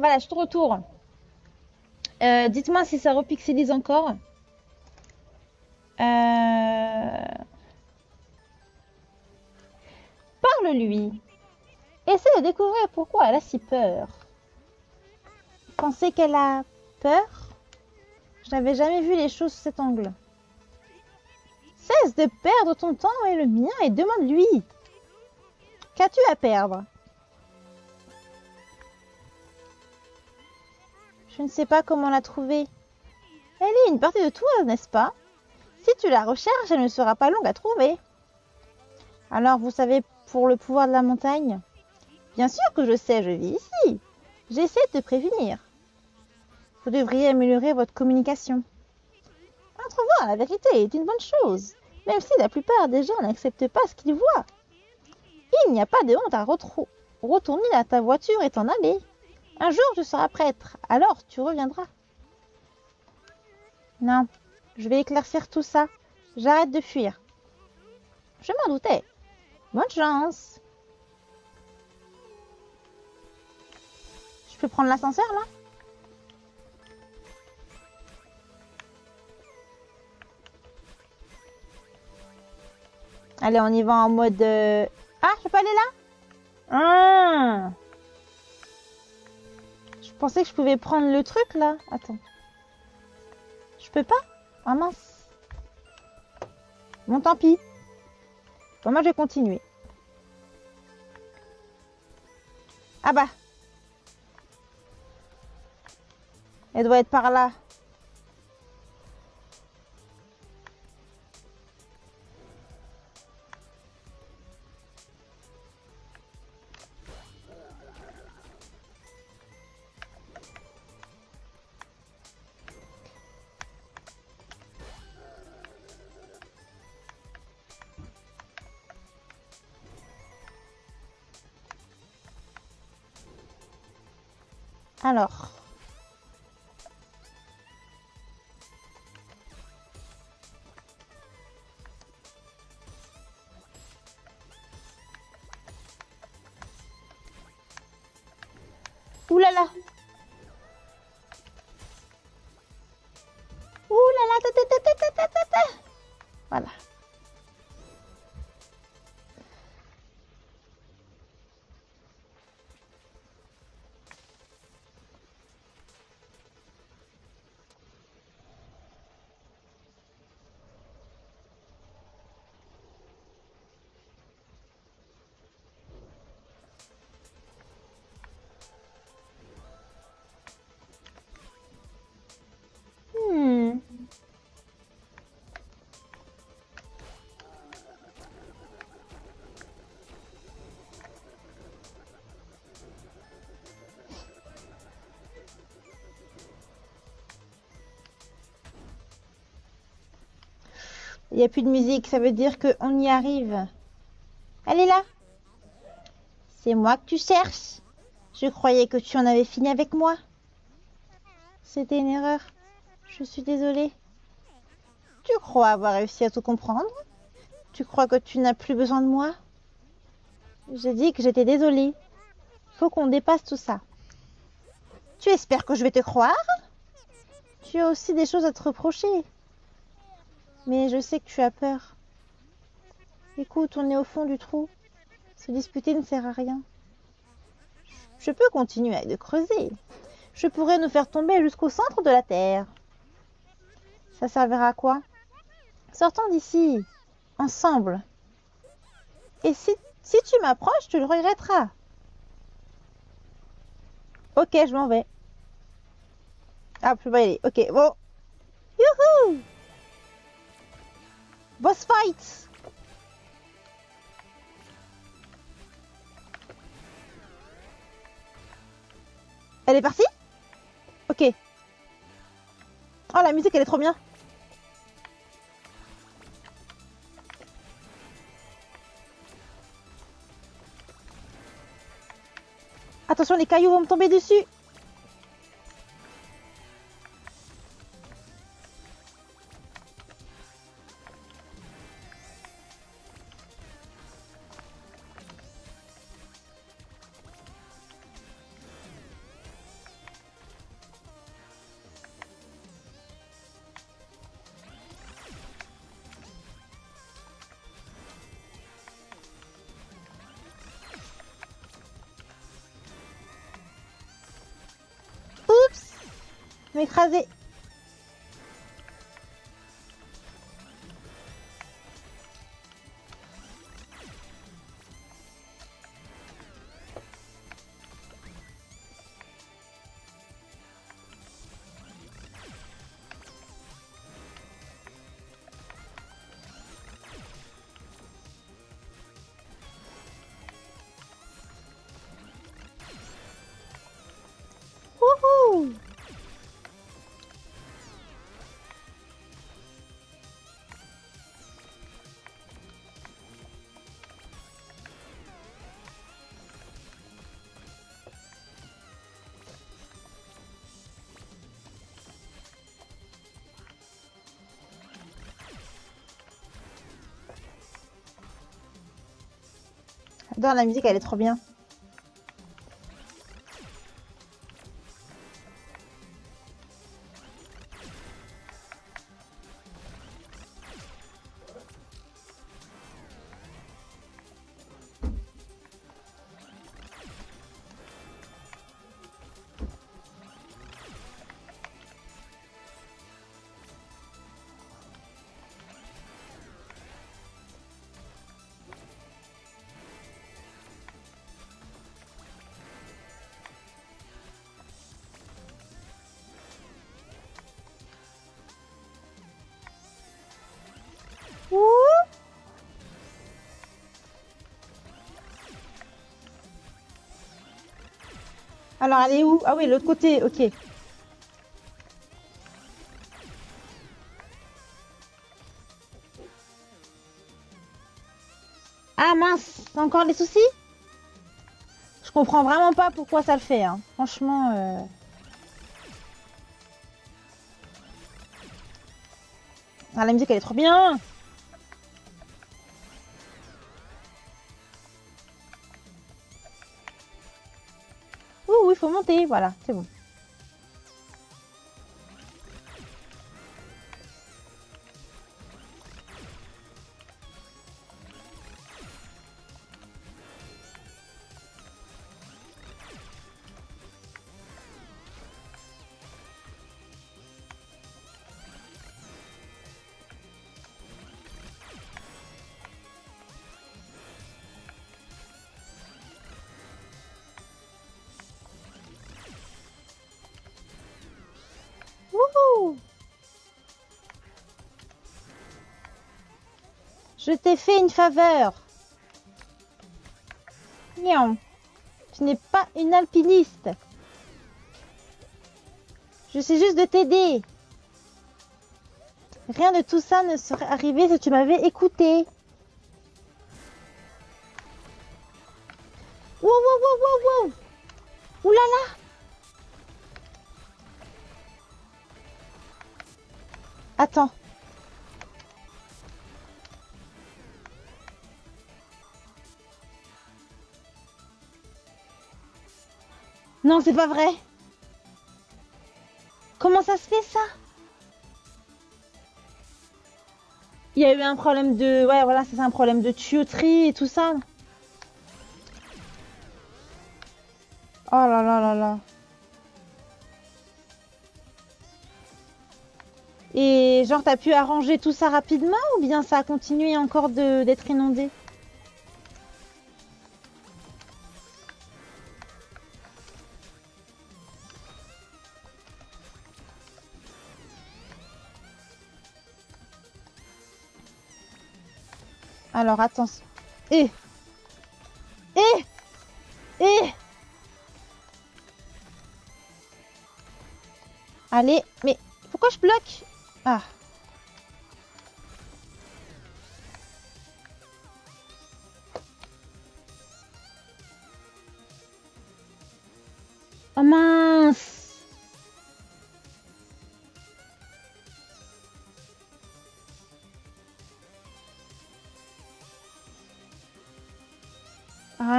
Voilà, je te retourne. Euh, Dites-moi si ça repixelise encore. Euh... Parle-lui. Essaie de découvrir pourquoi elle a si peur. Pensez qu'elle a peur? Je n'avais jamais vu les choses sous cet angle. Cesse de perdre ton temps et le mien et demande-lui. Qu'as-tu à perdre? Je ne sais pas comment la trouver. Elle est une partie de toi, n'est-ce pas? Si tu la recherches, elle ne sera pas longue à trouver. Alors, vous savez, pour le pouvoir de la montagne? Bien sûr que je sais, je vis ici. J'essaie de te prévenir. Vous devriez améliorer votre communication. Entrevoir la vérité est une bonne chose, même si la plupart des gens n'acceptent pas ce qu'ils voient. Il n'y a pas de honte à retourner à ta voiture et t'en aller. Un jour, tu seras prêtre, alors tu reviendras. Non, je vais éclaircir tout ça. J'arrête de fuir. Je m'en doutais. Bonne chance. Je peux prendre l'ascenseur là? Allez, on y va en mode... euh, Ah, je peux aller là? Ah pensais que je pouvais prendre le truc là. Attends. Je peux pas? Ah mince. Bon, tant pis. Bon, moi, je vais continuer. Ah bah. Elle doit être par là. Alors. Il n'y a plus de musique, ça veut dire qu'on y arrive. Elle est là. C'est moi que tu cherches. Je croyais que tu en avais fini avec moi. C'était une erreur. Je suis désolée. Tu crois avoir réussi à tout comprendre? Tu crois que tu n'as plus besoin de moi? J'ai dit que j'étais désolée. Faut qu'on dépasse tout ça. Tu espères que je vais te croire? Tu as aussi des choses à te reprocher. Mais je sais que tu as peur. Écoute, on est au fond du trou. Se disputer ne sert à rien. Je peux continuer de creuser. Je pourrais nous faire tomber jusqu'au centre de la Terre. Ça servira à quoi? Sortons d'ici, ensemble. Et si, si tu m'approches, tu le regretteras. Ok, je m'en vais. Ah, peux pas y aller. Ok, bon. Youhou Boss fight Elle est partie? Ok. Oh, la musique, elle est trop bien. Attention, les cailloux vont me tomber dessus. M'écraser. J'adore la musique, elle est trop bien. Alors, elle est où? Ah oui, l'autre côté, ok. Ah mince, encore des soucis? Je comprends vraiment pas pourquoi ça le fait, hein. franchement. euh. Ah, la musique elle est trop bien Voilà, c'est bon. Je t'ai fait une faveur. Miaou. Tu n'es pas une alpiniste. Je sais juste de t'aider. Rien de tout ça ne serait arrivé si tu m'avais écouté. Wow, wow, wow, wow, wow. Ouh là là. Attends. Non, c'est pas vrai. Comment ça se fait ça? Il y a eu un problème de... Ouais, voilà, c'est un problème de tuyauterie et tout ça. Oh là là là là. Et genre, t'as pu arranger tout ça rapidement ou bien ça a continué encore d'être inondé? Alors, attention. Eh Eh Eh Allez, mais pourquoi je bloque? Ah.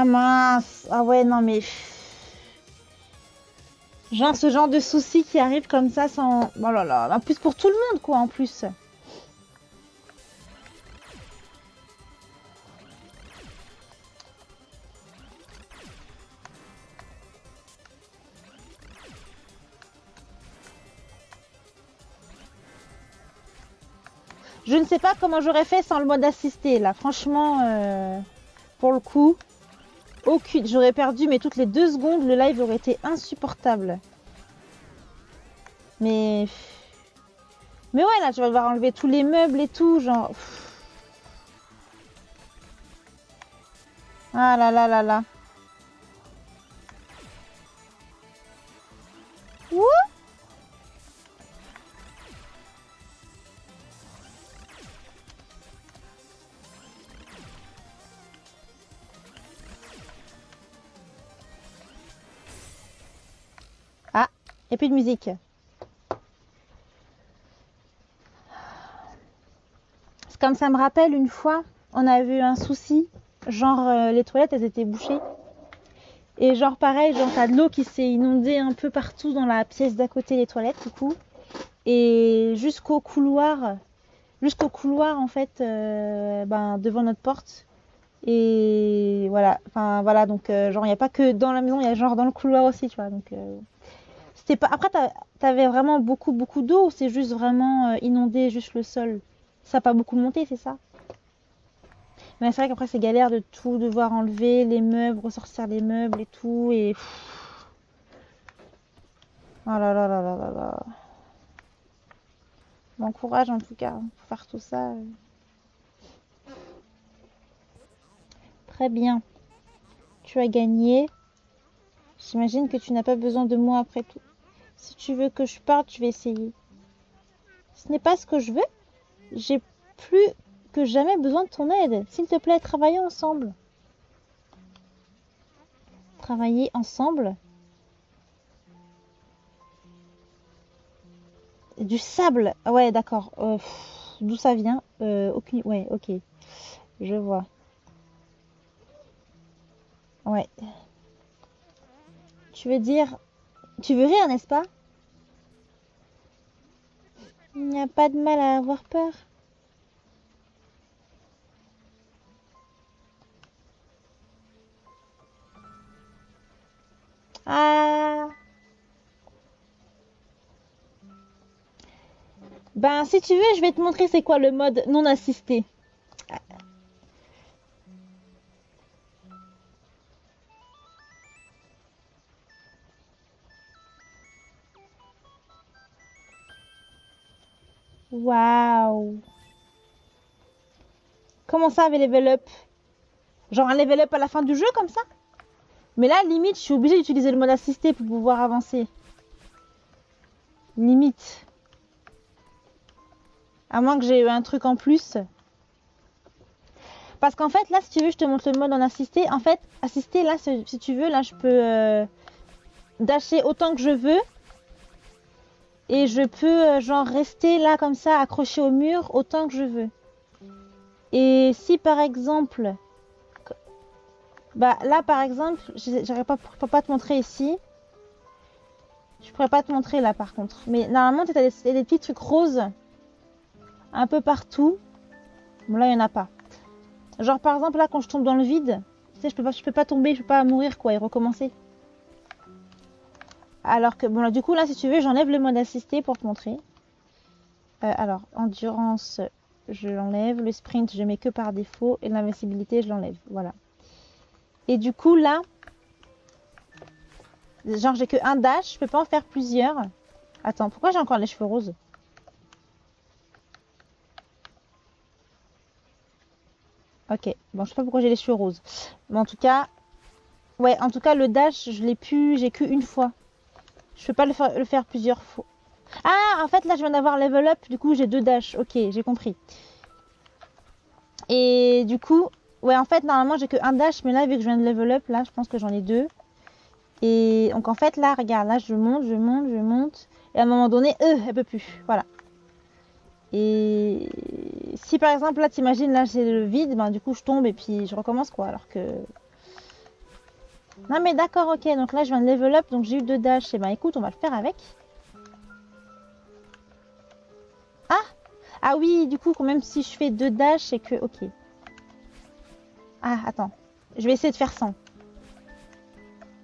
Ah mince Ah ouais, non mais... Genre ce genre de soucis qui arrivent comme ça sans... Oh là là, en plus pour tout le monde quoi en plus. Je ne sais pas comment j'aurais fait sans le mode assisté là, franchement, euh, pour le coup aucune. J'aurais perdu, mais toutes les deux secondes, le live aurait été insupportable. Mais... Mais ouais, là, tu vas devoir enlever tous les meubles et tout, genre... Ah là là là là. De musique. Comme ça me rappelle une fois, on a eu un souci, genre euh, les toilettes elles étaient bouchées. Et genre pareil, genre t'as de l'eau qui s'est inondée un peu partout dans la pièce d'à côté des toilettes du coup. Et jusqu'au couloir, jusqu'au couloir en fait, euh, ben, devant notre porte. Et voilà, enfin voilà, donc euh, genre il n'y a pas que dans la maison, il y a genre dans le couloir aussi, tu vois. Donc c'était pas. Après t'avais vraiment beaucoup beaucoup d'eau ou c'est juste vraiment inondé juste le sol? Ça n'a pas beaucoup monté, c'est ça? Mais c'est vrai qu'après c'est galère de tout devoir enlever, les meubles, ressortir les meubles et tout. Et. Oh là là là là là là. Bon courage en tout cas pour faire tout ça. Très bien. Tu as gagné. J'imagine que tu n'as pas besoin de moi après tout. Si tu veux que je parte, je vais essayer. Ce n'est pas ce que je veux. J'ai plus que jamais besoin de ton aide. S'il te plaît, travaillons ensemble. Travailler ensemble. Du sable. Ah ouais, d'accord. Euh, d'où ça vient euh, aucune... Ouais, ok. Je vois. Ouais. Tu veux dire... Tu veux rire, n'est-ce pas? Il n'y a pas de mal à avoir peur. Ah Ben, si tu veux, je vais te montrer c'est quoi le mode non assisté. Waouh Comment ça, avec level up? Genre un level up à la fin du jeu, comme ça? Mais là, limite, je suis obligée d'utiliser le mode assisté pour pouvoir avancer. Limite. À moins que j'ai eu un truc en plus. Parce qu'en fait, là, si tu veux, je te montre le mode en assisté. En fait, assisté, là, si tu veux, là, je peux euh, dasher autant que je veux. Et je peux, euh, genre, rester là, comme ça, accroché au mur, autant que je veux. Et si, par exemple, bah là par exemple, j'aurais pas, peux pas te montrer ici. Je pourrais pas te montrer là par contre. Mais normalement, tu as des, des, petits trucs roses un peu partout. Bon là, il n'y en a pas. Genre par exemple là, quand je tombe dans le vide, tu sais, je peux pas, je peux pas tomber, je peux pas mourir quoi et recommencer. Alors que bon là, du coup là, si tu veux, j'enlève le mode assisté pour te montrer. Euh, alors endurance, je l'enlève. Le sprint, je mets que par défaut et l'invincibilité, je l'enlève. Voilà. Et du coup, là, genre j'ai que un dash, je peux pas en faire plusieurs. Attends, pourquoi j'ai encore les cheveux roses Ok, bon, je sais pas pourquoi j'ai les cheveux roses. Mais en tout cas, ouais, en tout cas, le dash, je l'ai pu, j'ai qu'une fois. Je peux pas le faire, plusieurs fois. Ah, en fait, là, je viens d'avoir level up, du coup, j'ai deux dash. Ok, j'ai compris. Et du coup, Ouais, en fait, normalement, j'ai que un dash, mais là, vu que je viens de level up, là, je pense que j'en ai deux. Et donc, en fait, là, regarde, là, je monte, je monte, je monte. Et à un moment donné, euh, elle peut plus. Voilà. Et si par exemple, là, t'imagines, là, c'est le vide, ben, du coup, je tombe et puis je recommence, quoi. Alors que. Non, mais d'accord, ok. Donc là, je viens de level up, donc j'ai eu deux dash. Et ben, écoute, on va le faire avec. Ah Ah oui, du coup, quand même, si je fais deux dash, c'est que. Ok. Ah, attends. Je vais essayer de faire 100.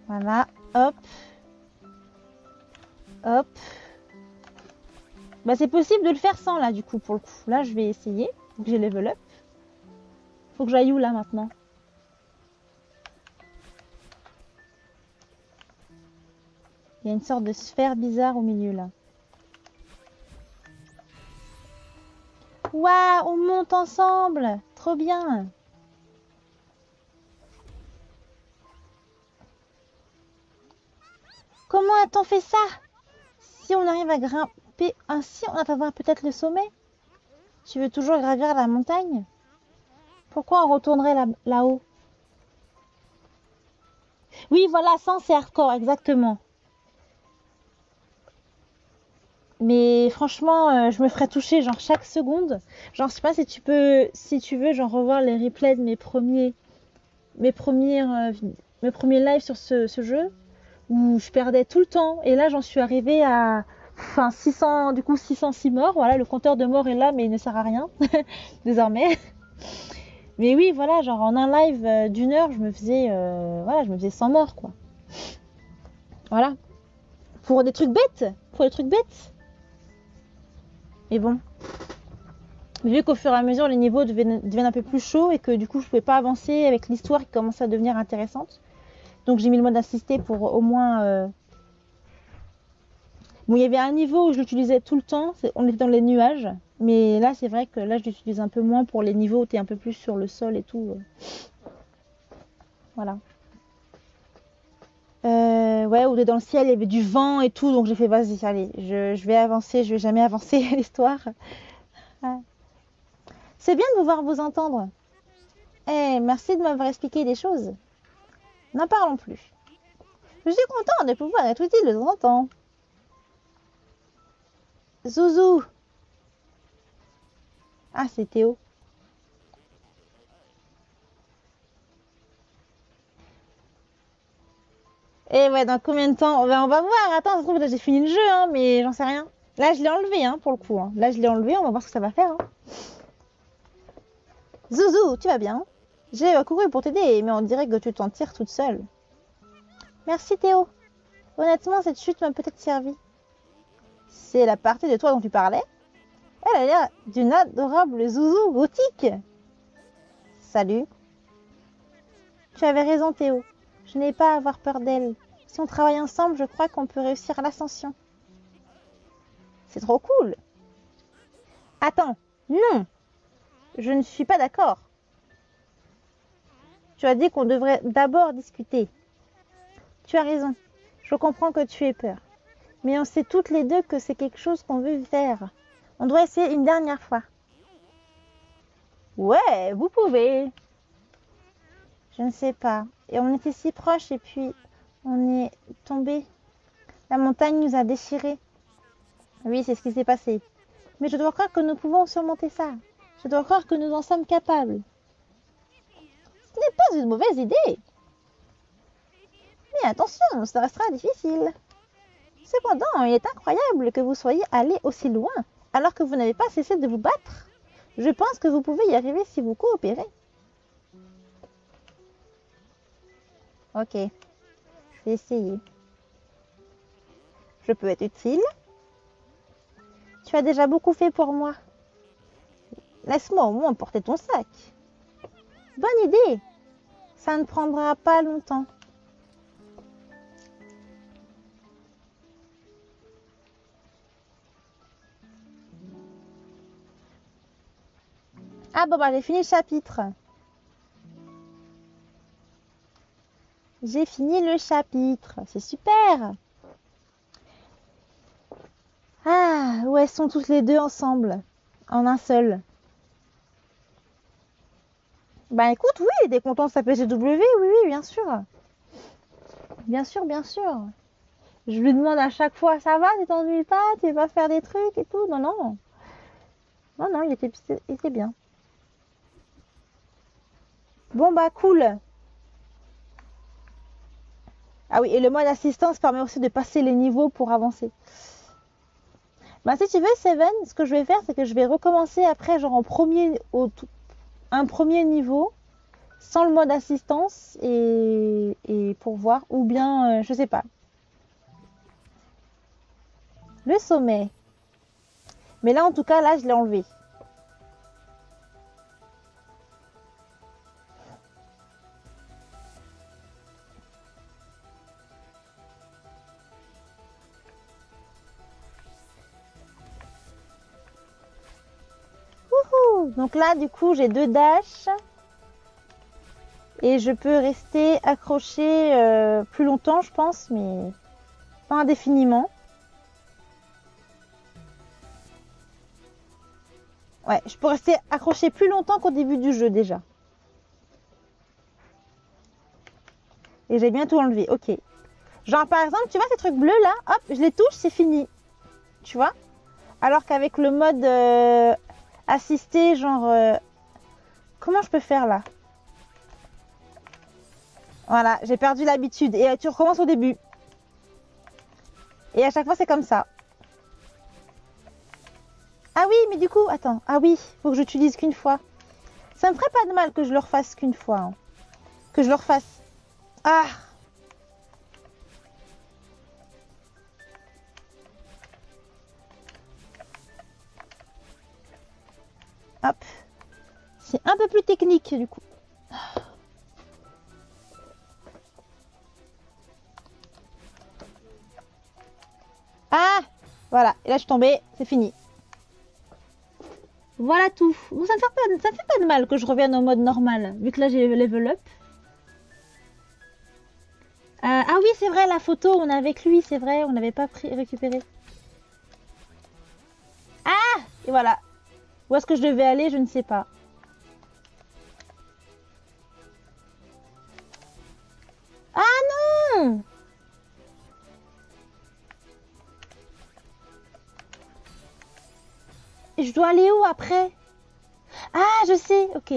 Voilà. Hop. Hop. Bah c'est possible de le faire sans là du coup pour le coup. Là je vais essayer. Faut que j'ai level up. Faut que j'aille où là maintenant? Il y a une sorte de sphère bizarre au milieu là. Waouh, on monte ensemble. Trop bien. Comment a-t-on fait ça? Si on arrive à grimper ainsi, on atteindra peut-être le sommet? Tu veux toujours gravir la montagne? Pourquoi on retournerait là-haut? Oui, voilà, sans c'est hardcore, exactement. Mais franchement, euh, je me ferais toucher genre chaque seconde. Genre, je sais pas si tu peux, si tu veux, genre revoir les replays de mes premiers, mes premiers, euh, mes premiers lives sur ce, jeu où je perdais tout le temps. Et là, j'en suis arrivée à, enfin 600, du coup 606 morts. Voilà, le compteur de morts est là, mais il ne sert à rien désormais. Mais oui, voilà, genre en un live euh, d'une heure, je me faisais, voilà, je me faisais 100 morts quoi. Voilà. Pour des trucs bêtes, pour des trucs bêtes. Mais bon, vu qu'au fur et à mesure les niveaux deviennent, un peu plus chauds et que du coup je pouvais pas avancer avec l'histoire qui commençait à devenir intéressante. Donc j'ai mis le mode assisté pour au moins... Euh, bon, il y avait un niveau où je l'utilisais tout le temps, on était dans les nuages. Mais là c'est vrai que là je l'utilise un peu moins pour les niveaux où tu es un peu plus sur le sol et tout. Euh. Voilà. Euh, ouais, où dans le ciel, il y avait du vent et tout, donc j'ai fait vas-y, allez, je, vais avancer, je vais jamais avancer l'histoire. C'est bien de vous voir vous entendre. Eh, merci de m'avoir expliqué des choses. N'en parlons plus. Je suis content de pouvoir être utile de temps en temps. Zouzou. Ah, c'est Théo. Et ouais, dans combien de temps on va, voir. Attends, ça se trouve, j'ai fini le jeu, hein, mais j'en sais rien. Là, je l'ai enlevé, hein, pour le coup. Hein. Là, je l'ai enlevé, on va voir ce que ça va faire. Hein. Zouzou, tu vas bien J'ai couru pour t'aider, mais on dirait que tu t'en tires toute seule. Merci Théo. Honnêtement, cette chute m'a peut-être servi. C'est la partie de toi dont tu parlais? Elle a l'air d'une adorable Zouzou gothique. Salut. Tu avais raison Théo. Je n'ai pas à avoir peur d'elle. Si on travaille ensemble, je crois qu'on peut réussir l'ascension. C'est trop cool. Attends, non. Je ne suis pas d'accord. Tu as dit qu'on devrait d'abord discuter. Tu as raison. Je comprends que tu aies peur. Mais on sait toutes les deux que c'est quelque chose qu'on veut faire. On doit essayer une dernière fois. Ouais, vous pouvez. Je ne sais pas. Et on était si proches et puis on est tombé. La montagne nous a déchirés. Oui, c'est ce qui s'est passé. Mais je dois croire que nous pouvons surmonter ça. Je dois croire que nous en sommes capables. Ce n'est pas une mauvaise idée. Mais attention, ça restera difficile. Cependant, il est incroyable que vous soyez allé aussi loin alors que vous n'avez pas cessé de vous battre. Je pense que vous pouvez y arriver si vous coopérez. Ok. Je vais essayer. Je peux être utile. Tu as déjà beaucoup fait pour moi. Laisse-moi au moins porter ton sac. Bonne idée. Ça ne prendra pas longtemps. Ah bon bah j'ai fini le chapitre. J'ai fini le chapitre. C'est super. Ah, où elles sont tous les deux ensemble, en un seul. Bah écoute, oui, des contents ça PGW, oui, oui, bien sûr. Bien sûr, bien sûr. Je lui demande à chaque fois, ça va, tu t'ennuies pas, tu vas faire des trucs et tout? Non, non. Non, non, il était, il était bien. Bon bah cool. Ah oui, et le mode assistance permet aussi de passer les niveaux pour avancer. Bah, si tu veux, Seven, ce que je vais faire, c'est que je vais recommencer après, genre en premier, un premier niveau, sans le mode assistance, et, pour voir, ou bien, euh, je sais pas. Le sommet. Mais là, en tout cas, là, je l'ai enlevé. Donc là, du coup, j'ai deux dash. Et je peux rester accroché euh, plus longtemps, je pense, mais pas indéfiniment. Ouais, je peux rester accroché plus longtemps qu'au début du jeu déjà. Et j'ai bien tout enlevé, ok. Genre par exemple, tu vois ces trucs bleus là, hop, je les touche, c'est fini. Tu vois? Alors qu'avec le mode euh, assisté, genre... euh, comment je peux faire là? Voilà, j'ai perdu l'habitude. Et euh, tu recommences au début. Et à chaque fois, c'est comme ça. Ah oui, mais du coup, attends. Ah oui, faut que j'utilise qu'une fois. Ça me ferait pas de mal que je le refasse qu'une fois. hein. Que je le refasse. Ah Hop. C'est un peu plus technique du coup. Ah Voilà, et là je suis tombée, c'est fini. Voilà tout. Ça ne fait pas, fait pas de mal que je revienne au mode normal, vu que là j'ai level up. Euh, ah oui, c'est vrai, la photo, on est avec lui, c'est vrai, on n'avait pas pris, récupéré. Ah Et voilà. Où est-ce que je devais aller Je ne sais pas. Ah non Je dois aller où après? Ah, je sais. Ok.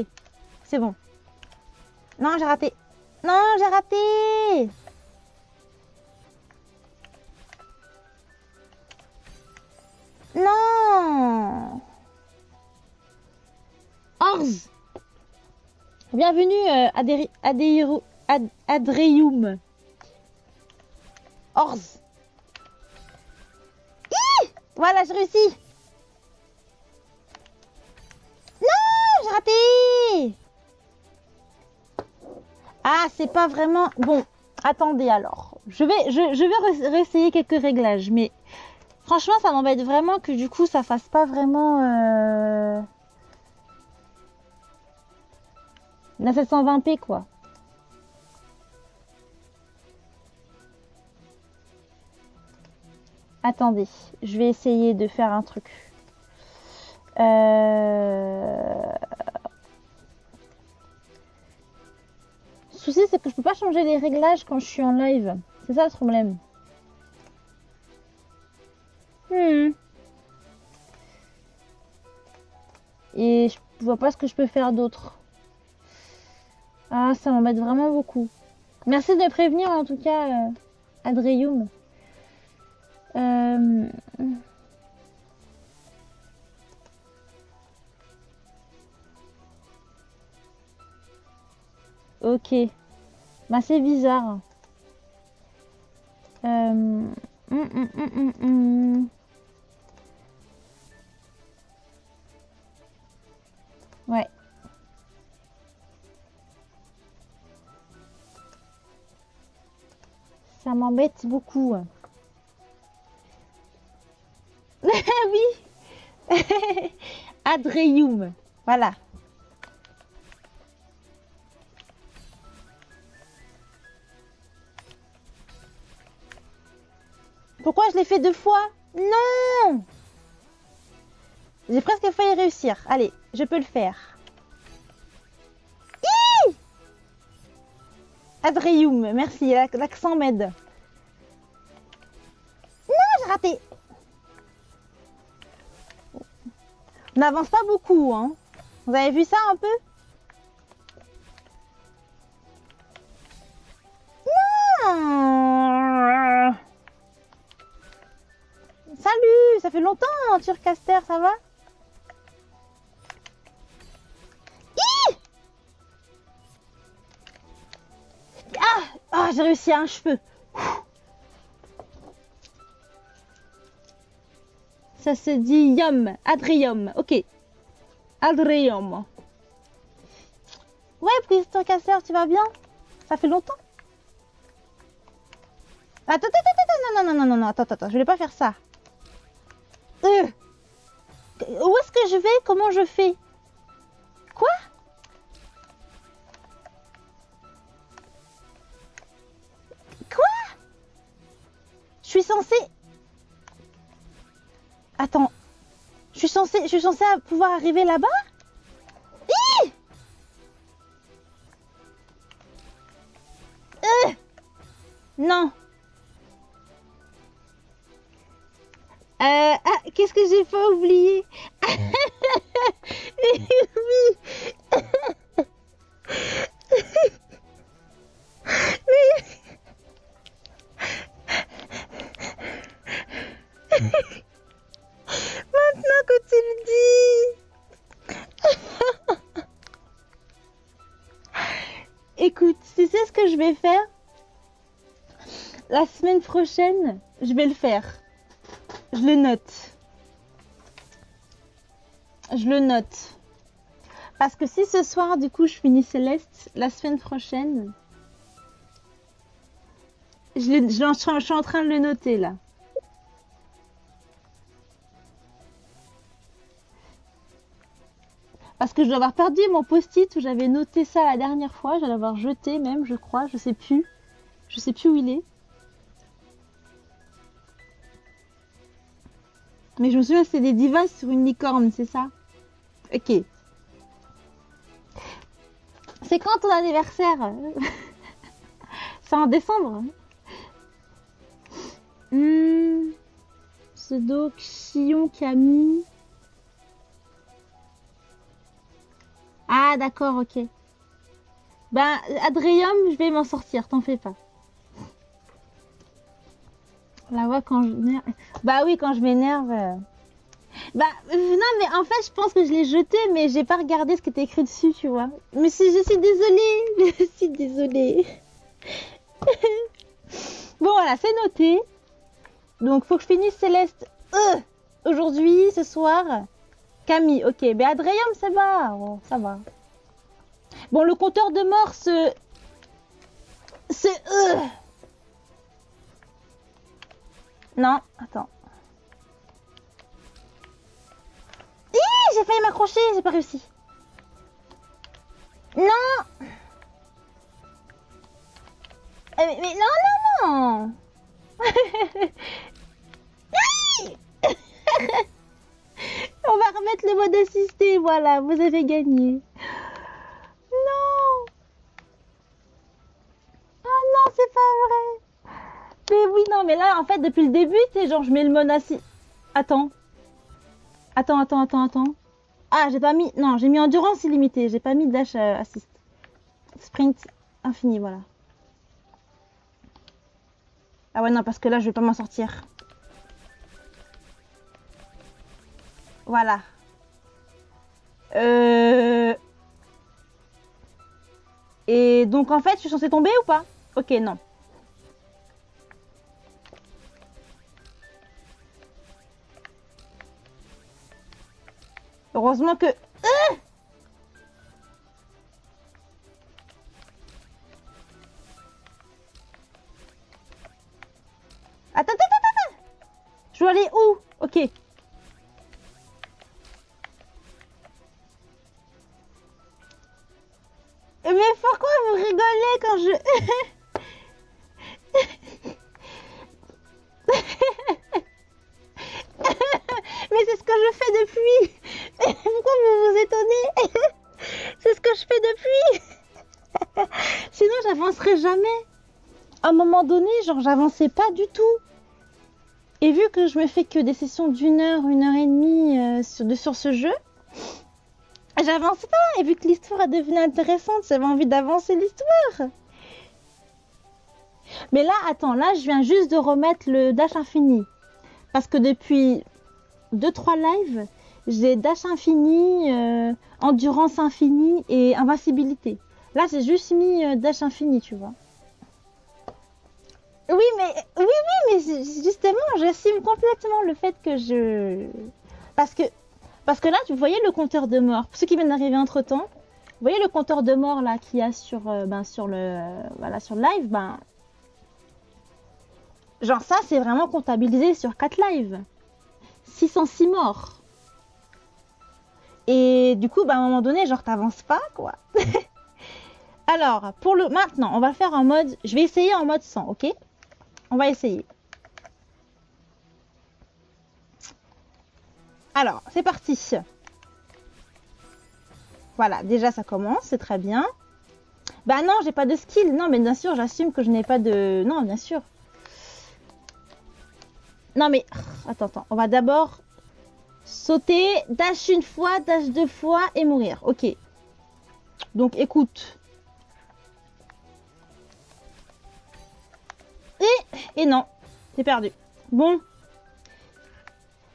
C'est bon. Non, j'ai raté. Non, j'ai raté. Non. Orz. Bienvenue euh, Adéri- Adéiru- Ad- Adrium. Orz. Voilà, j'ai réussi. Non, j'ai raté. Ah, c'est pas vraiment... Bon, attendez alors. Je vais, je, je vais réessayer quelques réglages, mais franchement, ça m'embête vraiment que du coup, ça fasse pas vraiment... Euh... La 720p, quoi. Attendez, je vais essayer de faire un truc. Euh... Le souci, c'est que je peux pas changer les réglages quand je suis en live. C'est ça le problème. Hmm. Et je vois pas ce que je peux faire d'autre. Ah, ça m'embête vraiment beaucoup. Merci de prévenir en tout cas, euh, Adrium. Euh, Ok. Bah, c'est bizarre. Euh, hum, hum, hum. Ouais. Ça m'embête beaucoup. oui. Adrium. Voilà. Pourquoi je l'ai fait deux fois? Non J'ai presque failli réussir. Allez, je peux le faire. Adrium, merci, l'ac- l'accent m'aide. Non, j'ai raté. On n'avance pas beaucoup, hein. Vous avez vu ça un peu? Non Salut, ça fait longtemps, Turcaster, ça va? Ah j'ai réussi à un cheveu. Ça se dit Yum. Adrium. Ok. Adrium. Ouais, président Casseur, tu vas bien? Ça fait longtemps? Attends, attends, attends, non, non, non, non, non, attends, attends, je voulais pas faire ça. Euh. Où est-ce que je vais? Comment je fais? Quoi? Je suis censée... Attends. Je suis censée, je suis censée pouvoir arriver là-bas? Non. Euh, ah, qu'est-ce que j'ai pas oublié Oui. Maintenant que tu le dis. Écoute, tu sais ce que je vais faire? La semaine prochaine, je vais le faire. Je le note. Je le note. Parce que si ce soir, du coup, je finis Céleste, la semaine prochaine, je, je, je suis en train de le noter là. Parce que je dois avoir perdu mon post-it où j'avais noté ça la dernière fois. Je dois l'avoir jeté même, je crois. Je sais plus. Je sais plus où il est. Mais je me souviens, c'est des divas sur une licorne, c'est ça? Ok. C'est quand ton anniversaire? C'est en décembre hmm. Pseudo Xion Camille. Ah d'accord, ok. Ben, Adrium, je vais m'en sortir, t'en fais pas. La voix quand je m'énerve. Bah oui, quand je m'énerve. Euh. Bah euh, non, mais en fait, je pense que je l'ai jeté, mais j'ai pas regardé ce qui était écrit dessus, tu vois. Mais si je suis désolée, je suis désolée. bon voilà, c'est noté. Donc faut que je finisse Céleste euh, aujourd'hui, ce soir. Camille, ok. Mais Adrien, ça va. Oh, ça va. Bon, le compteur de mort, c'est... C'est... Non, attends. J'ai failli m'accrocher, j'ai pas réussi. Non euh, mais, non, non, non On va remettre le mode assisté, voilà, vous avez gagné. Non Oh non, c'est pas vrai mais oui, non, mais là, en fait, depuis le début, sais, genre, je mets le mode assis. Attends. Attends, attends, attends, attends. Ah, j'ai pas mis... Non, j'ai mis endurance illimitée. J'ai pas mis dash euh, assist. Sprint infini, voilà. Ah ouais, non, parce que là, je vais pas m'en sortir. Voilà. Euh... Et donc, en fait, je suis censée tomber ou pas? Ok, non. Heureusement que... Euh attends, attends, attends, Je dois aller où? Ok. Mais pourquoi vous rigolez quand je... Mais c'est ce que je fais depuis Pourquoi vous vous étonnez? C'est ce que je fais depuis Sinon, j'avancerai jamais. À un moment donné, genre, j'avançais pas du tout. Et vu que je me fais que des sessions d'une heure, une heure et demie euh, sur, sur ce jeu, j'avance pas. Et vu que l'histoire est devenue intéressante, j'avais envie d'avancer l'histoire. Mais là, attends, là, je viens juste de remettre le dash infini. Parce que depuis 2-3 lives, j'ai dash infini, euh, endurance infinie et invincibilité. Là, j'ai juste mis euh, dash infini, tu vois. Oui, mais oui, oui, mais justement, j'assume complètement le fait que je. Parce que, parce que là, tu voyais le compteur de mort. Pour ceux qui viennent d'arriver entre temps, vous voyez le compteur de mort là qu'il y a sur, euh, ben, sur le, voilà, sur live, ben, genre ça, c'est vraiment comptabilisé sur 4 lives. 606 morts. Et du coup, ben, à un moment donné, genre t'avances pas, quoi. Alors, pour le maintenant, on va faire en mode, je vais essayer en mode 100, ok? On va essayer. Alors, c'est parti. Voilà, déjà ça commence, c'est très bien. Bah non, j'ai pas de skill. Non, mais bien sûr, j'assume que je n'ai pas de... Non, bien sûr. Non, mais... Attends, attends. On va d'abord sauter, dash une fois, dash deux fois et mourir. Ok. Donc, écoute. Et... Et non. J'ai perdu. Bon.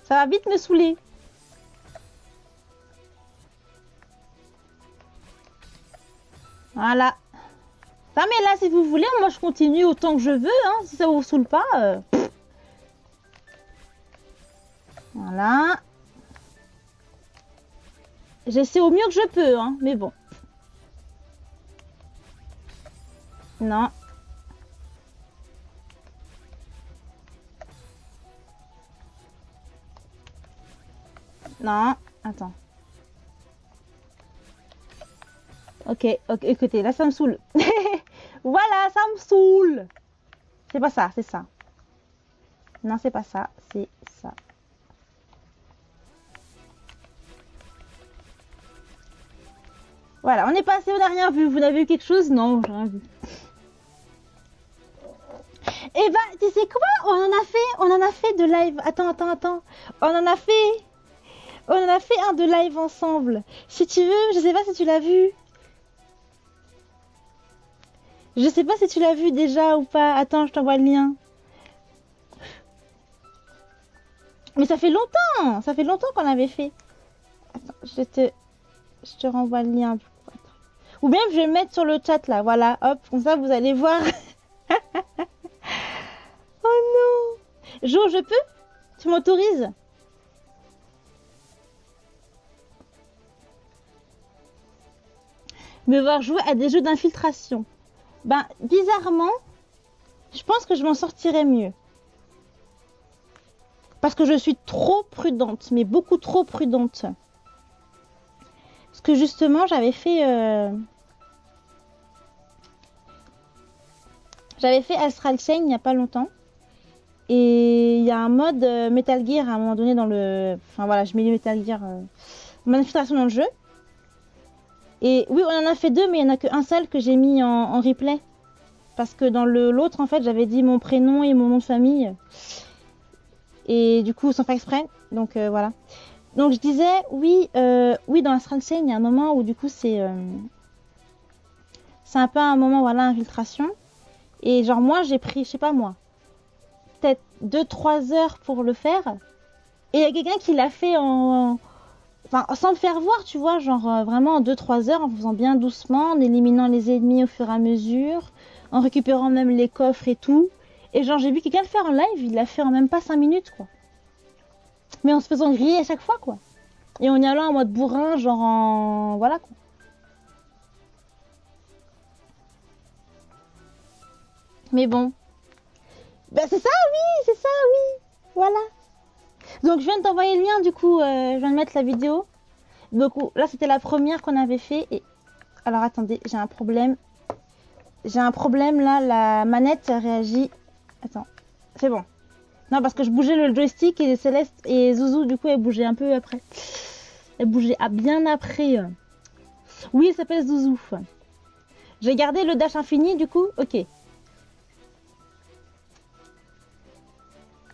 Ça va vite me saouler. Voilà. Non mais là, si vous voulez, moi je continue autant que je veux. Hein, si ça vous saoule pas. Euh, voilà. J'essaie au mieux que je peux, hein, mais bon. Non. Non. Attends. Ok, ok, écoutez, là ça me saoule. voilà, ça me saoule. C'est pas ça, c'est ça. Non, c'est pas ça, c'est ça. Voilà, on est passé, on n'a rien vu. Vous n'avez vu quelque chose? Non, j'ai rien vu. Eh ben, tu sais quoi? On en a fait, on en a fait de live. Attends, attends, attends. On en a fait, on en a fait un de live ensemble. Si tu veux, je sais pas si tu l'as vu. Je sais pas si tu l'as vu déjà ou pas. Attends, je t'envoie le lien. Mais ça fait longtemps, ça fait longtemps qu'on avait fait. Attends, je te, je te renvoie le lien. Ou bien je vais le mettre sur le chat là, voilà, hop, comme ça vous allez voir. oh non Jo, je peux? Tu m'autorises? Me voir jouer à des jeux d'infiltration ben bizarrement, je pense que je m'en sortirais mieux. Parce que je suis trop prudente, mais beaucoup trop prudente. Parce que justement, j'avais fait... Euh, j'avais fait Astral Chain il n'y a pas longtemps. Et il y a un mode euh, Metal Gear à un moment donné dans le... Enfin voilà, je mets les Metal Gear... Euh... Dans le jeu. Et oui, on en a fait deux, mais il n'y en a qu'un seul que j'ai mis en, replay. Parce que dans l'autre, en fait, j'avais dit mon prénom et mon nom de famille. Et du coup, sans faire exprès. Donc euh, voilà. Donc je disais, oui, euh, oui, dans Astral Chain, il y a un moment où du coup, c'est euh, c'est un peu un moment, voilà, infiltration. Et genre, moi, j'ai pris, je sais pas moi, peut-être 2-3 heures pour le faire. Et il y a quelqu'un qui l'a fait en, Enfin, sans le faire voir, tu vois, genre euh, vraiment en 2-3 heures, en faisant bien doucement, en éliminant les ennemis au fur et à mesure, en récupérant même les coffres et tout. Et genre, j'ai vu quelqu'un le faire en live, il l'a fait en même pas 5 minutes, quoi. Mais en se faisant griller à chaque fois, quoi. Et en y allant en mode bourrin, genre en. Voilà, quoi. Mais bon. Ben, c'est ça, oui, c'est ça, oui. Voilà. Donc je viens de t'envoyer le lien du coup, euh, je viens de mettre la vidéo. Donc là c'était la première qu'on avait fait et alors attendez, j'ai un problème. J'ai un problème là, la manette réagit. Attends, c'est bon. Non parce que je bougeais le joystick et Céleste et Zouzou du coup elle bougeait un peu après. Elle bougeait bien après. Oui, elle s'appelle Zouzou. J'ai gardé le dash infini du coup. Ok.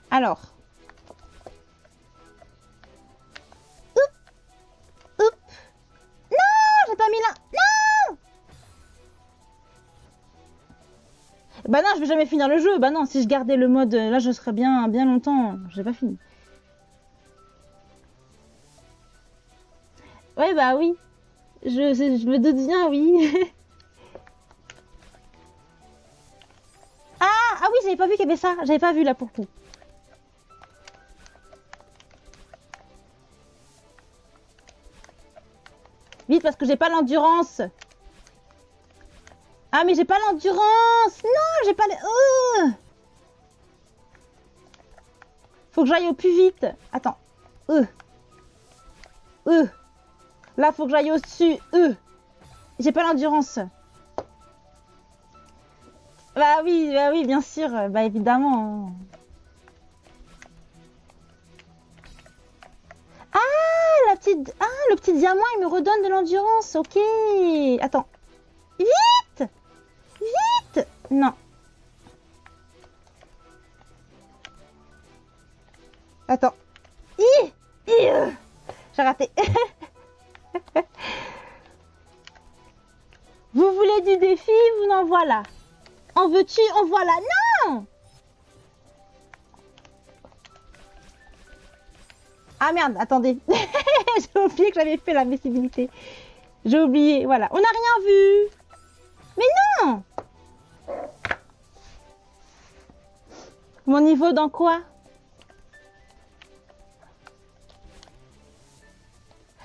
Alors, Bah non, je vais jamais finir le jeu. Bah non, si je gardais le mode, là, je serais bien, bien longtemps. J'ai pas fini. Ouais, bah oui. Je, me doute bien, oui. ah, Ah oui, j'avais pas vu qu'il y avait ça. J'avais pas vu là pour tout. Vite parce que j'ai pas l'endurance. Ah mais j'ai pas l'endurance. Non, j'ai pas les... Oh faut que j'aille au plus vite. Attends. Euh. Euh. Là, faut que j'aille au-dessus. J'ai pas l'endurance. Bah oui, bah oui, bien sûr. Bah évidemment. Ah, la petite... Ah, le petit diamant, il me redonne de l'endurance. Ok. Attends. Vite Vite Non. Attends. J'ai raté. vous voulez du défi Vous en voilà. En veux-tu En voilà. Non Ah merde, attendez. J'ai oublié que j'avais fait la visibilité. J'ai oublié, voilà. On n'a rien vu. Mais non Mon niveau dans quoi?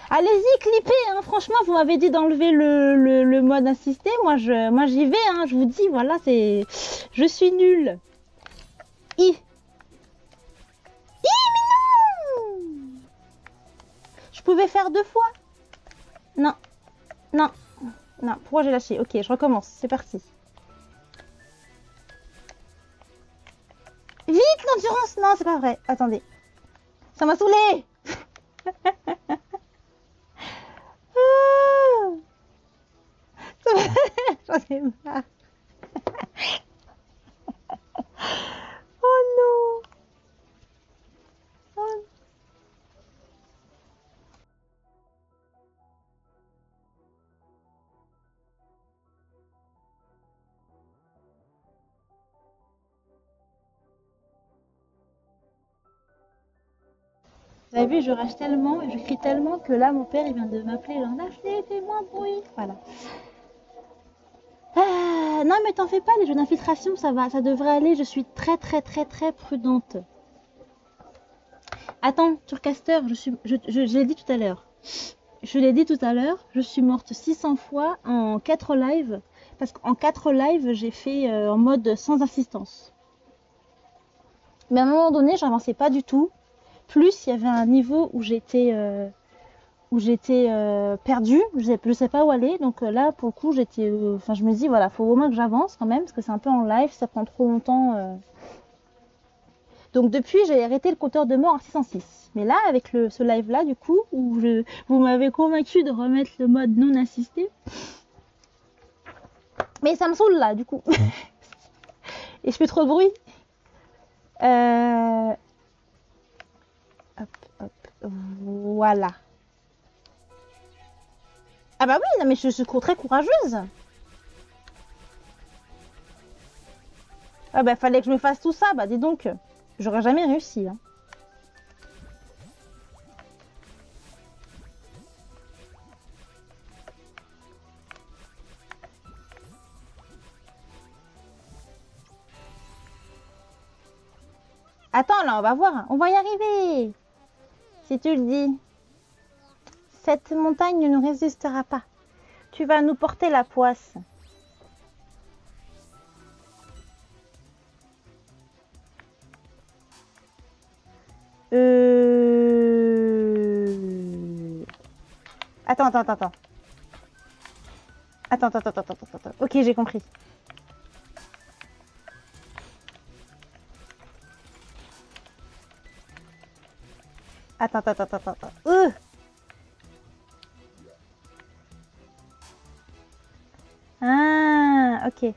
Allez-y, clippez, hein. franchement, vous m'avez dit d'enlever le, le, mode assisté. Moi, je, moi, j'y vais, hein. je vous dis, voilà, c'est. Je suis nulle. I. I, mais non Je pouvais faire deux fois? Non. Non. Non, pourquoi j'ai lâché? Ok, je recommence, c'est parti. Vite, l'endurance Non, c'est pas vrai. Attendez. Ça m'a saoulé J'en ai marre. Vous avez vu, je rage tellement et je crie tellement que là, mon père, il vient de m'appeler. Il en a fait, fais moins bruit. Voilà. Ah, non, mais t'en fais pas, les jeux d'infiltration, ça va, ça devrait aller. Je suis très, très, très, très prudente. Attends, Turcaster, je suis, je, l'ai dit tout à l'heure. Je l'ai dit tout à l'heure, je suis morte 600 fois en 4 lives. Parce qu'en 4 lives, j'ai fait euh, en mode sans assistance. Mais à un moment donné, j'avançais pas du tout. Plus, il y avait un niveau où j'étais euh, où j'étais euh, perdue, je ne sais pas où aller. Donc euh, là, pour le coup, j'étais, enfin, je me dis voilà, faut au moins que j'avance quand même parce que c'est un peu en live, ça prend trop longtemps. Donc depuis, j'ai arrêté le compteur de mort à 606. Mais là, avec le, ce live là, du coup, où je, vous m'avez convaincu de remettre le mode non assisté. Mais ça me saoule là, du coup. Et je fais trop de bruit. Voilà. Ah bah oui, non mais je suis très courageuse. Ah bah fallait que je me fasse tout ça, bah dis donc, j'aurais jamais réussi. Hein. Attends là, on va voir, on va y arriver. Si tu le dis. Cette montagne ne nous résistera pas. Tu vas nous porter la poisse. Euh... Attends, attends, attends. Attends, attends, attends, attends, attends. Ok, j'ai compris. Attends, attends, attends, attends, attends. Euh Ah, ok.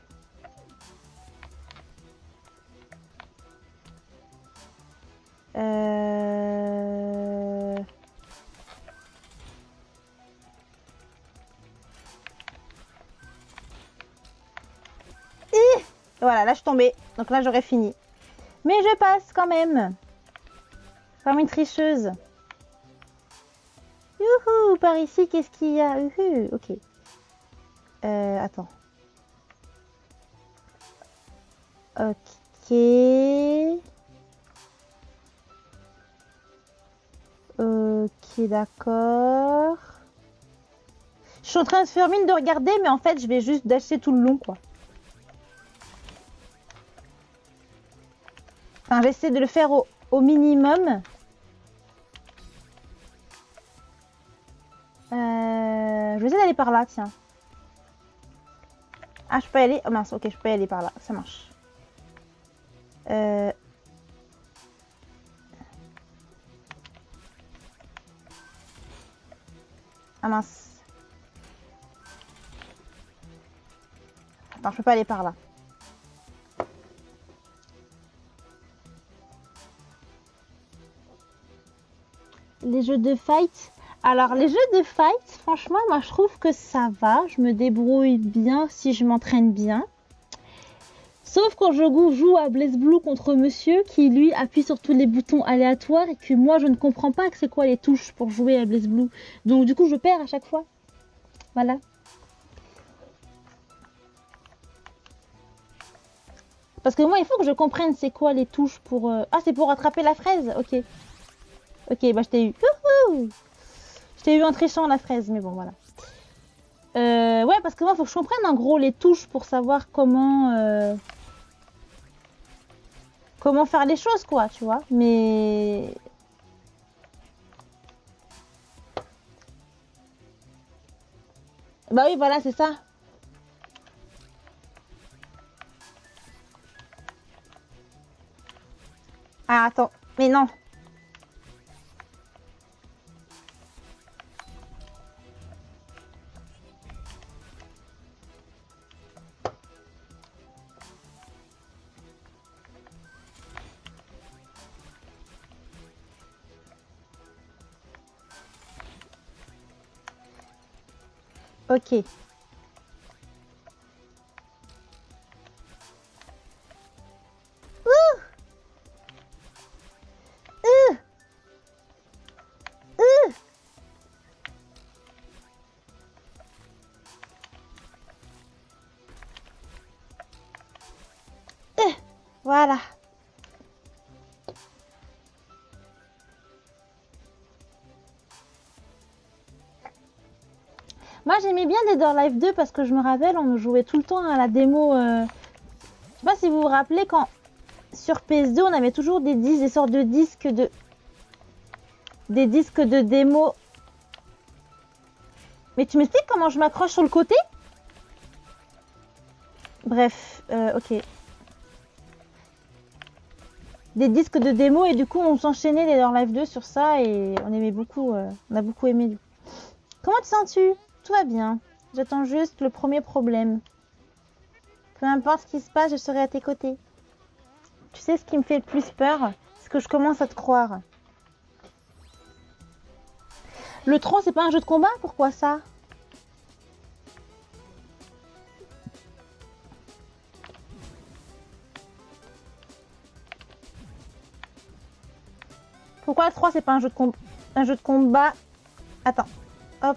Euh... Voilà, là je suis tombée. Donc là j'aurais fini. Mais je passe quand même. Comme une tricheuse. Youhou, par ici, qu'est-ce qu'il y a? Ok. Euh, attends. Ok. Ok. D'accord. Je suis en train de faire mine de regarder, mais en fait, je vais juste dasher tout le long, quoi. Enfin, j'essaie de le faire au, au minimum. Euh, je vais essayer d'aller par là, tiens. Ah, je peux aller Oh mince, ok, je peux y aller par là. Ça marche. Euh... Ah mince. Attends, je peux pas aller par là. Les jeux de fight alors, les jeux de fight, franchement, moi je trouve que ça va. Je me débrouille bien si je m'entraîne bien. Sauf quand je joue à Blaze Blue contre monsieur qui lui appuie sur tous les boutons aléatoires et que moi je ne comprends pas que c'est quoi les touches pour jouer à Blaze Blue. Donc du coup je perds à chaque fois. Voilà. Parce que moi il faut que je comprenne c'est quoi les touches pour... Euh, ah c'est pour attraper la fraise Ok. Ok bah je t'ai eu. Je t'ai eu en trichant la fraise, mais bon, voilà. Euh, ouais, parce que moi, faut que je comprenne en gros les touches pour savoir comment... Euh, comment faire les choses, quoi, tu vois. Mais... Bah oui, voilà, c'est ça. Ah, attends. Mais non. Ok. J'aimais bien Dead or Life 2 parce que je me rappelle, on jouait tout le temps à la démo. Euh... Je sais pas si vous vous rappelez quand sur PS2 on avait toujours des disques, des sortes de disques de. Des disques de démo. Mais tu m'expliques comment je m'accroche sur le côté? Bref, euh, ok. Des disques de démo et du coup on s'enchaînait Dead or Life 2 sur ça et on aimait beaucoup, euh, on a beaucoup aimé. Comment te sens-tu? Tout va bien. J'attends juste le premier problème. Peu importe ce qui se passe, je serai à tes côtés. Tu sais ce qui me fait le plus peur? C'est que je commence à te croire. Le tronc, c'est pas un jeu de combat? Pourquoi ça? Pourquoi le 3 c'est pas un jeu de combat un jeu de combat? Attends. Hop.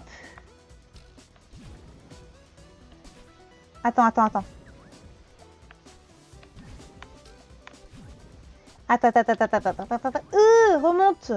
Attends, attends, attends. Attends, attends, attends, attends, attends, attends, attends. Euh, remonte.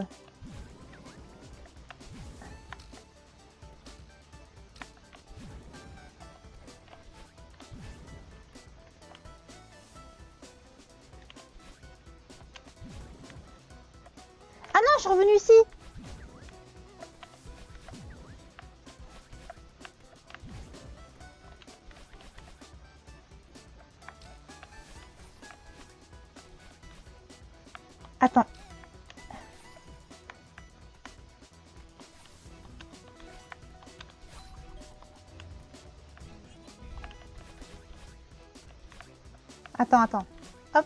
Attends. Hop.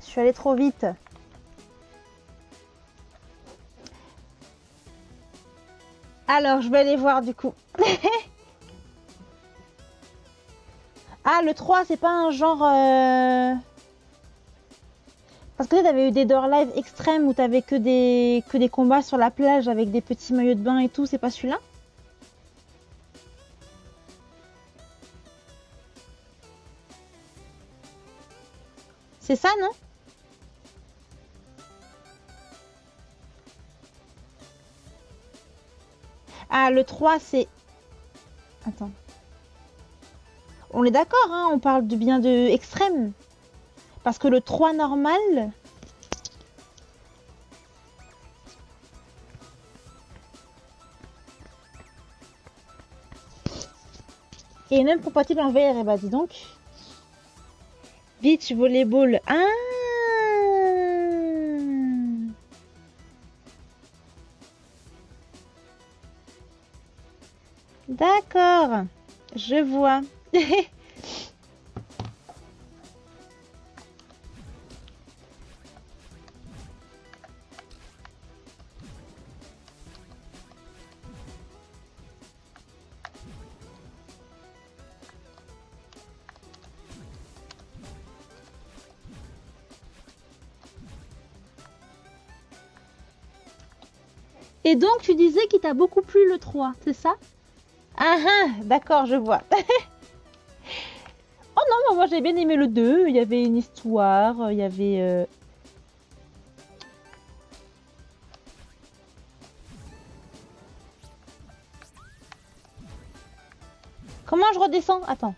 Je suis allée trop vite. Alors, je vais aller voir du coup. ah, le 3, c'est pas un genre... Euh... Parce que tu avais eu des door live extrêmes où t'avais que des que des combats sur la plage avec des petits maillots de bain et tout, c'est pas celui-là? C'est ça, non Ah, le 3, c'est... Attends. On est d'accord, hein, on parle de bien de extrême. Parce que le 3 normal... Et même compatible en VR, et bah dis donc. Beach volleyball. Ah D'accord, je vois. Et donc, tu disais qu'il t'a beaucoup plu le 3, c'est ça? Ah ah, d'accord, je vois. oh non, moi j'ai bien aimé le 2. Il y avait une histoire, il y avait... Euh, Comment je redescends? Attends.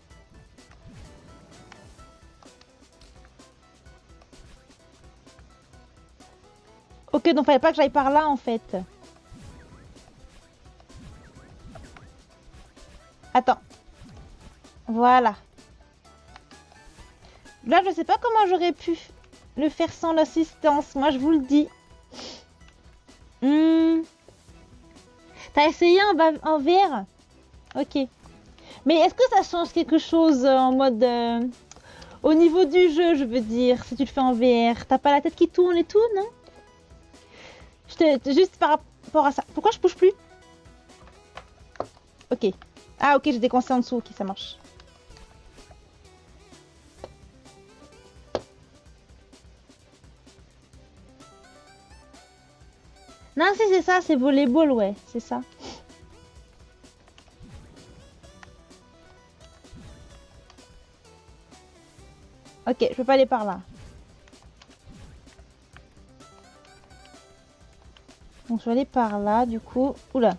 Ok, donc fallait pas que j'aille par là en fait. Attends. Voilà. Là, je sais pas comment j'aurais pu le faire sans l'assistance. Moi, je vous le dis. Hmm. T'as essayé en, en VR Ok. Mais est-ce que ça change quelque chose euh, en mode... Euh, au niveau du jeu, je veux dire, si tu le fais en VR T'as pas la tête qui tourne et tout, non? Je Juste par rapport à ça. Pourquoi je bouge plus? Ok. Ah ok, j'ai décoincé en dessous, ok, ça marche. Non, si c'est ça, c'est volleyball, ouais, c'est ça. Ok, je peux pas aller par là. Donc je vais aller par là, du coup. Oula.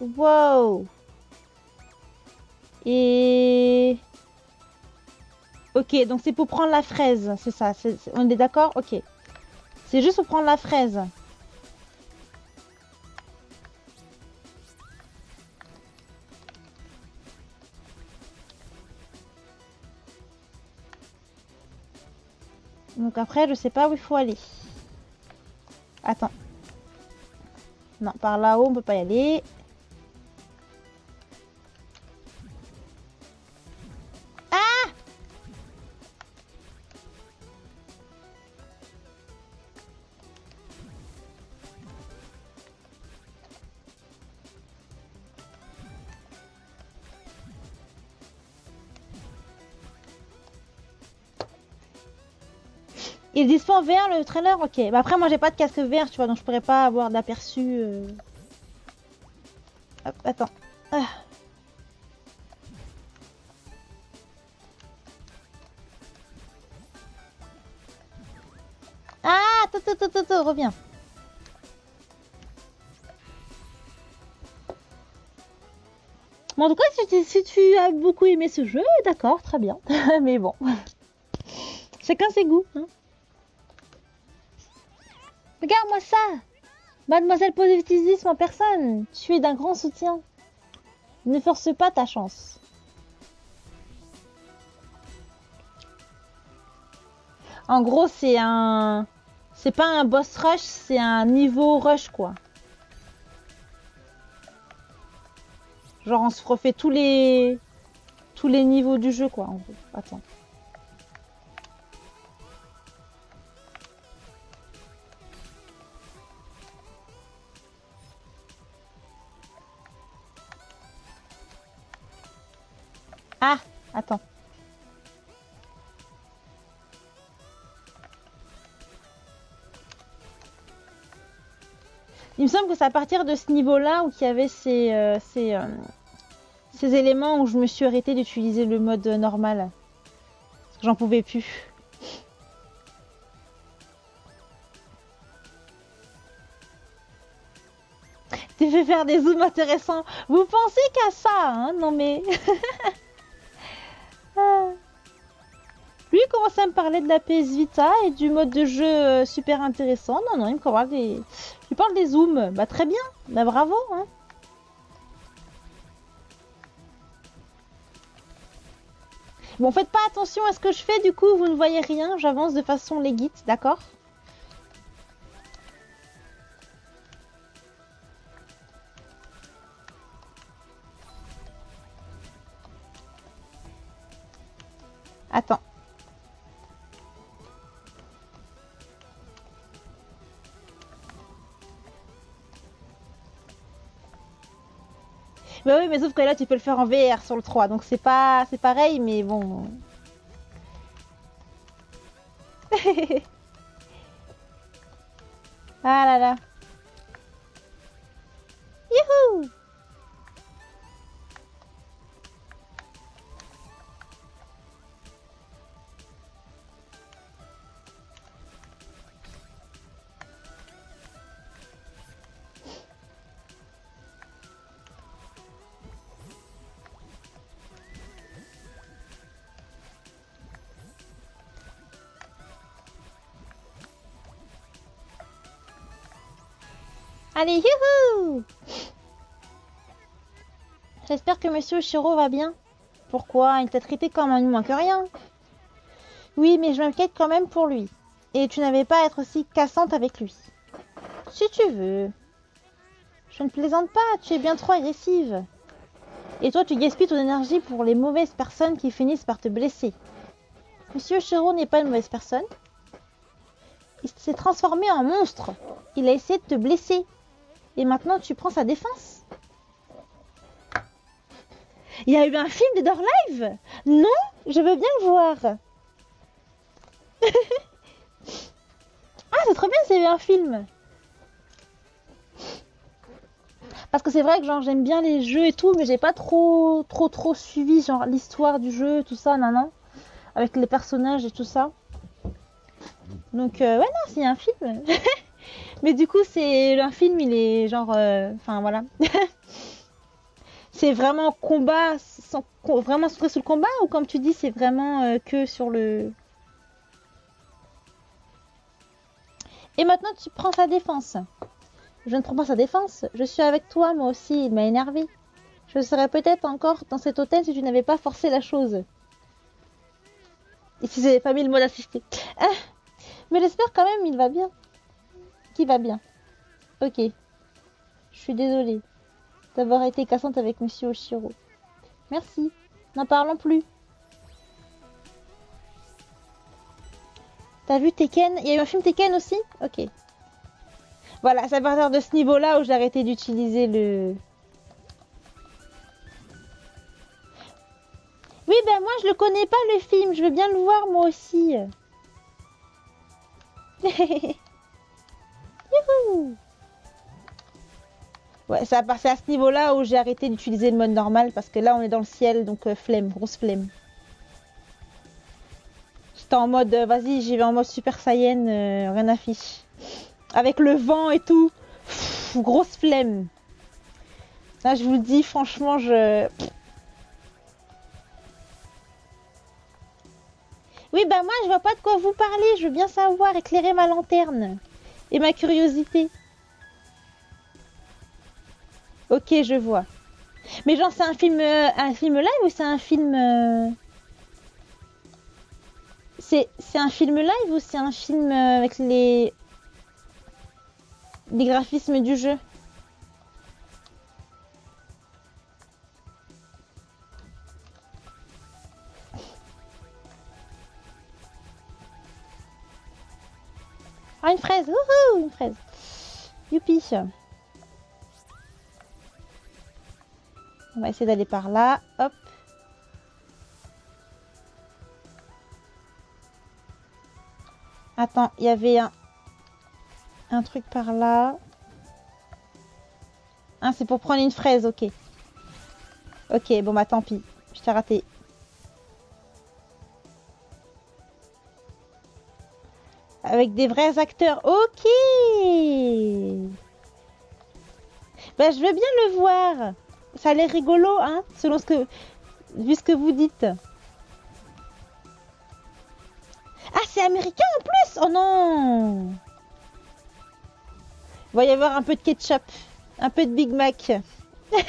Wow Et... Ok, donc c'est pour prendre la fraise, c'est ça. on est d'accord? Ok. C'est juste pour prendre la fraise. Donc après, je sais pas où il faut aller. Attends. Non, par là-haut, on peut pas y aller. Dispo en VR le trailer Ok. Bah après, moi j'ai pas de casque VR, tu vois, donc je pourrais pas avoir d'aperçu. Euh. Hop, attends. Ah. Ah, attends, attends, attends, reviens. Bon, en tout cas, si si tu as beaucoup aimé ce jeu, d'accord, très bien. Mais bon, chacun ses goûts. Hein. Regarde-moi ça Mademoiselle Positivisme en personne Tu es d'un grand soutien. Ne force pas ta chance. En gros, c'est un... C'est pas un boss rush, c'est un niveau rush, quoi. Genre, on se refait tous les... Tous les niveaux du jeu, quoi, en gros. Attends. Ah Attends. Il me semble que c'est à partir de ce niveau-là où il y avait ces, euh, euh, ces éléments où je me suis arrêtée d'utiliser le mode normal. J'en pouvais plus. Tu fais faire des zooms intéressants. Vous pensez qu'à ça, hein? Non mais... Lui il à me parler de la PS Vita et du mode de jeu euh, super intéressant. Non, non, il me parle des, il parle des zooms. Bah très bien, bah bravo. Hein. Bon, faites pas attention à ce que je fais, du coup, vous ne voyez rien. J'avance de façon légite, d'accord? Attends. Bah oui, mais sauf que là, tu peux le faire en VR sur le 3, donc c'est pas, c'est pareil, mais bon. ah là là. Youhou Allez, youhou J'espère que Monsieur Shiro va bien. Pourquoi? Il t'a traité comme un moins que rien. Oui, mais je m'inquiète quand même pour lui. Et tu n'avais pas à être aussi cassante avec lui. Si tu veux. Je ne plaisante pas, tu es bien trop agressive. Et toi, tu gaspilles ton énergie pour les mauvaises personnes qui finissent par te blesser. Monsieur Shiro n'est pas une mauvaise personne. Il s'est transformé en monstre. Il a essayé de te blesser. Et maintenant, tu prends sa défense. Il y a eu un film de Door Live Non Je veux bien le voir. ah, c'est trop bien, c'est un film. Parce que c'est vrai que genre j'aime bien les jeux et tout, mais j'ai pas trop trop trop suivi genre l'histoire du jeu, tout ça, non non, avec les personnages et tout ça. Donc euh, ouais non, c'est un film. Mais du coup, c'est un film, il est genre, euh, enfin voilà. c'est vraiment combat, vraiment sur le combat ou comme tu dis, c'est vraiment euh, que sur le. Et maintenant, tu prends sa défense. Je ne prends pas sa défense. Je suis avec toi, moi aussi. Il m'a énervé. Je serais peut-être encore dans cet hôtel si tu n'avais pas forcé la chose. Et si j'avais pas mis le mode assisté. Ah, mais j'espère quand même, il va bien va bien. Ok. Je suis désolée d'avoir été cassante avec Monsieur Oshiro. Merci. N'en parlons plus. T'as vu Tekken? Il y a eu un film Tekken aussi? Ok. Voilà, c'est à partir de ce niveau-là où j'ai arrêté d'utiliser le... Oui, ben moi je le connais pas le film, je veux bien le voir moi aussi. Ouais, c'est à, à ce niveau-là où j'ai arrêté d'utiliser le mode normal parce que là on est dans le ciel, donc euh, flemme, grosse flemme. J'étais en mode, euh, vas-y, j'y vais en mode Super Saiyan, euh, rien affiche. Avec le vent et tout, grosse flemme. Là, je vous le dis, franchement, je... Oui, bah moi, je vois pas de quoi vous parler. Je veux bien savoir, éclairer ma lanterne. Et ma curiosité. Ok, je vois. Mais genre, c'est un film, euh, un film live ou c'est un film... Euh, c'est un film live ou c'est un film euh, avec les... les graphismes du jeu? Ah, une fraise Une fraise Youpi On va essayer d'aller par là. Hop. Attends, il y avait un, un truc par là. Hein, c'est pour prendre une fraise, ok. Ok, bon bah tant pis. Je t'ai raté. Avec des vrais acteurs. Ok Bah je veux bien le voir. Ça a l'air rigolo, hein, selon ce que... Vu ce que vous dites. Ah, c'est américain en plus Oh non Il va y avoir un peu de ketchup. Un peu de Big Mac.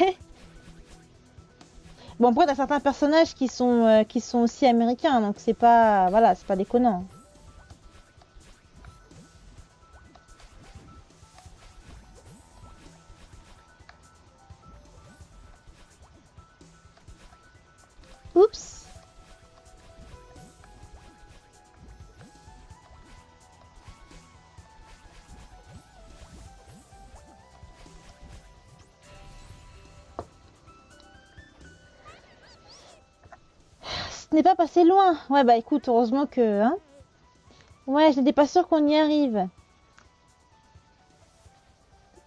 bon, après, t'as certains personnages qui sont, euh, qui sont aussi américains, donc c'est pas... Voilà, c'est pas déconnant. Oups Ce n'est pas passé loin. Ouais, bah écoute, heureusement que... Hein ouais, je n'étais pas sûre qu'on y arrive.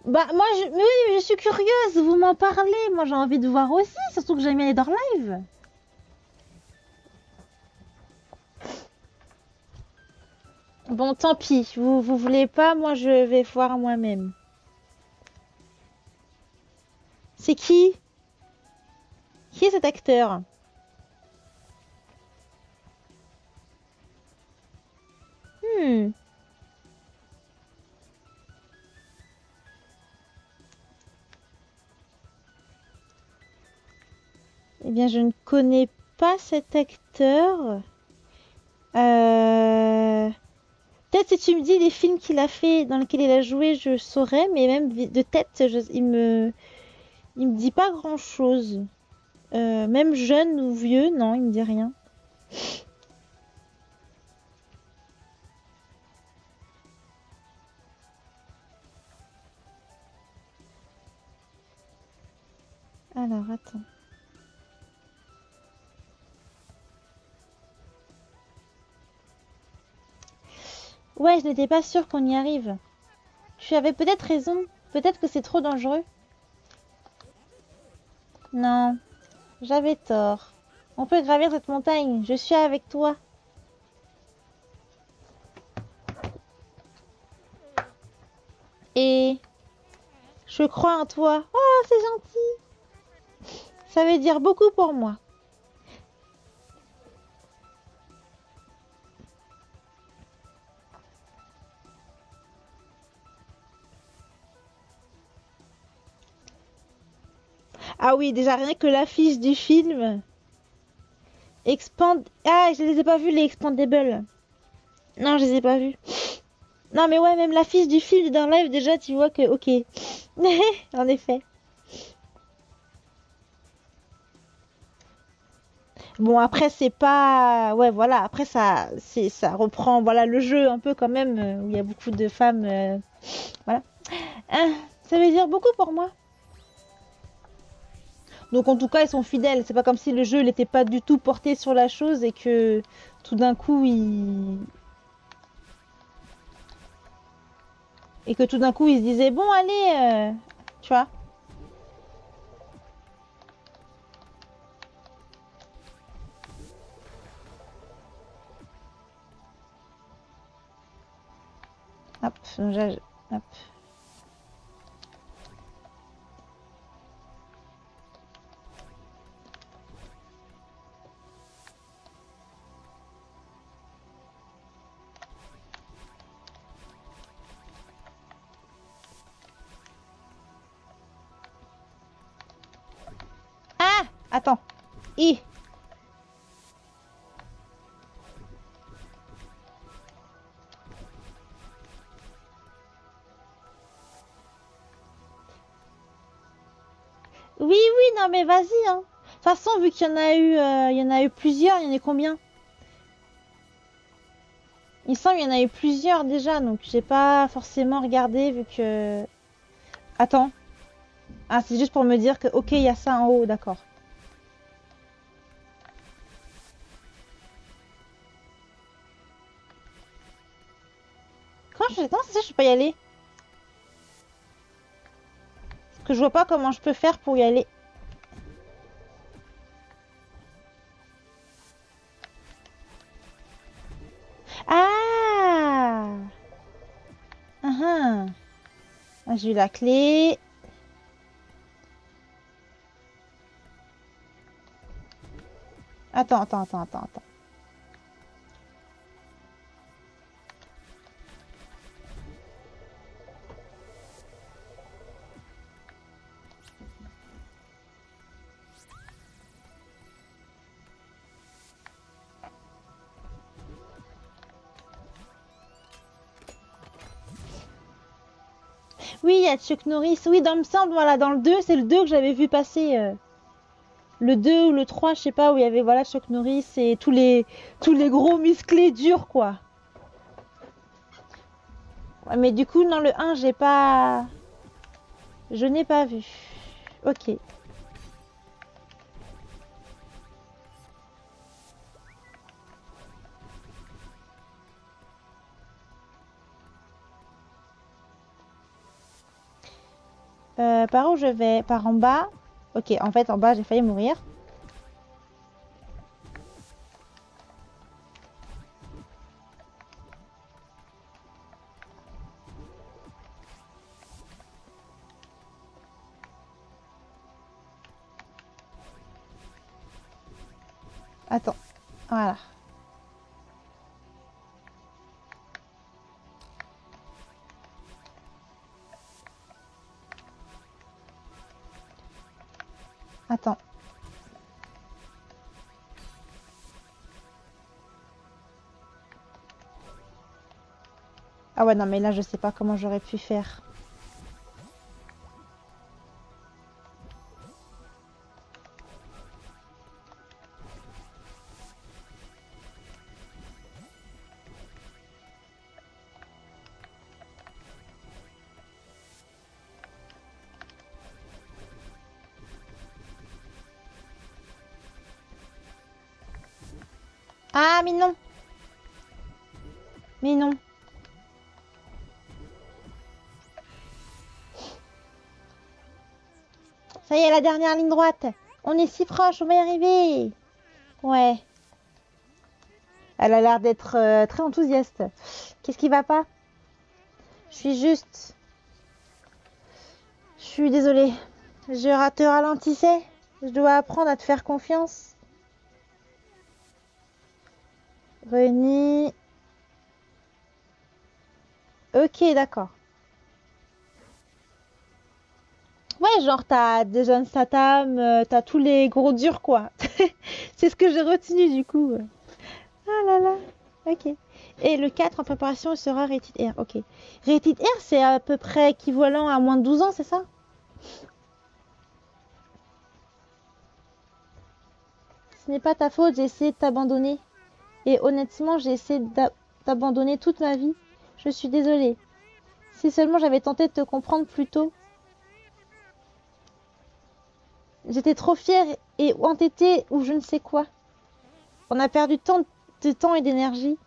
Bah moi, je... Oui, je suis curieuse, vous m'en parlez. Moi, j'ai envie de voir aussi, surtout que j'aime bien les dans live. Bon, tant pis. Vous, vous voulez pas, moi je vais voir moi-même. C'est qui? Qui est cet acteur? Hmm. Eh bien, je ne connais pas cet acteur. Euh... Peut-être si tu me dis les films qu'il a fait, dans lesquels il a joué, je saurais, mais même de tête, il me, il me dit pas grand-chose. Euh, même jeune ou vieux, non, il me dit rien. Alors, attends. Ouais, je n'étais pas sûre qu'on y arrive. Tu avais peut-être raison. Peut-être que c'est trop dangereux. Non, j'avais tort. On peut gravir cette montagne. Je suis avec toi. Et je crois en toi. Oh, c'est gentil. Ça veut dire beaucoup pour moi. Ah oui, déjà rien que l'affiche du film. Expand... Ah, je les ai pas vus, les Expandables. Non, je les ai pas vus. Non, mais ouais, même l'affiche du film dans live, déjà, tu vois que... Ok. en effet. Bon, après, c'est pas... Ouais, voilà. Après, ça, ça reprend voilà, le jeu un peu quand même, euh, où il y a beaucoup de femmes... Euh, voilà. Ah, ça veut dire beaucoup pour moi. Donc en tout cas, ils sont fidèles. C'est pas comme si le jeu n'était pas du tout porté sur la chose et que tout d'un coup, il... Et que tout d'un coup, ils se disaient, bon, allez, euh, tu vois. Hop, hop. Attends. I. Oui, oui, non, mais vas-y. Hein. De toute façon, vu qu'il y en a eu, euh, il en a eu plusieurs, il y en a combien? Il semble qu'il y en a eu plusieurs déjà, donc j'ai pas forcément regardé vu que. Attends. Ah, c'est juste pour me dire que, ok, il y a ça en haut, d'accord. Je... c'est ça je peux pas y aller que je vois pas comment je peux faire pour y aller. Ah. Ah, J'ai eu la clé. Attends, attends, attends, attends, attends. Oui, il y a Chuck Norris. Oui, dans me semble, voilà, dans le 2, c'est le 2 que j'avais vu passer. euh, Le 2 ou le 3, je sais pas, où il y avait voilà Chuck Norris et tous les tous les gros musclés durs quoi. Ouais, mais du coup, dans le 1, j'ai pas je n'ai pas vu. OK. Euh, par où je vais? Par en bas? Ok, en fait, en bas, j'ai failli mourir. Attends, voilà. Ah ouais, non, mais là, je sais pas comment j'aurais pu faire. Ah, mais. La dernière ligne droite. On est si proche, on va y arriver. Ouais. Elle a l'air d'être euh, très enthousiaste. Qu'est-ce qui va pas? Je suis juste. Je suis désolée. Je te ralentissais. Je dois apprendre à te faire confiance. Reni. Ok, d'accord. Ouais, genre t'as Jason Statham, euh, t'as tous les gros durs quoi. C'est ce que j'ai retenu du coup. Ah là là. Ok. Et le 4 en préparation sera Rated R. Ok. Rated R, c'est à peu près équivalent à moins de 12 ans, c'est ça? Ce n'est pas ta faute, j'ai essayé de t'abandonner. Et honnêtement, j'ai essayé d'a- d'abandonner toute ma vie. Je suis désolée. Si seulement j'avais tenté de te comprendre plus tôt. J'étais trop fière et entêtée ou je ne sais quoi. On a perdu tant de temps et d'énergie.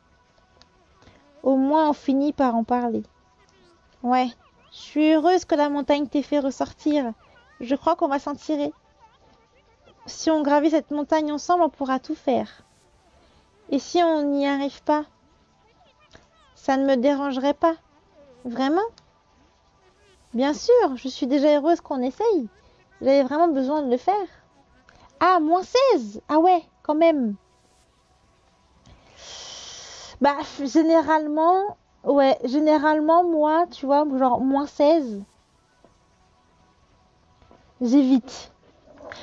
Au moins on finit par en parler. Ouais, je suis heureuse que la montagne t'ait fait ressortir. Je crois qu'on va s'en tirer. Si on gravit cette montagne ensemble, on pourra tout faire. Et si on n'y arrive pas Ça ne me dérangerait pas. Vraiment? Bien sûr, je suis déjà heureuse qu'on essaye. J'avais vraiment besoin de le faire. Ah, moins 16 Ah ouais, quand même. Bah, généralement, ouais, généralement, moi, tu vois, genre moins 16, j'évite.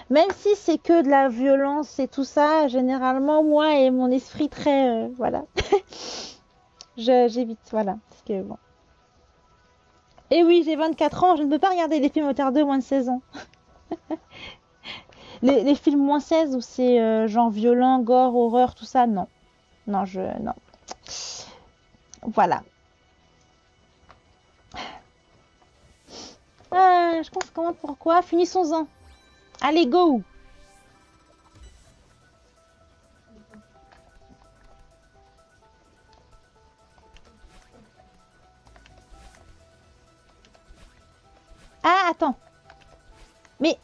Même si c'est que de la violence et tout ça, généralement, moi et mon esprit très, euh, voilà, j'évite, voilà. Parce que bon. Et oui, j'ai 24 ans, je ne peux pas regarder les films Moteur 2 moins de 16 ans. Les, films moins 16 où c'est euh, genre violent, gore, horreur, tout ça, non. Non, je. Non. Voilà. Ah, je pense comment pourquoi. Finissons-en. Allez, go Ah, attends. Mỹ.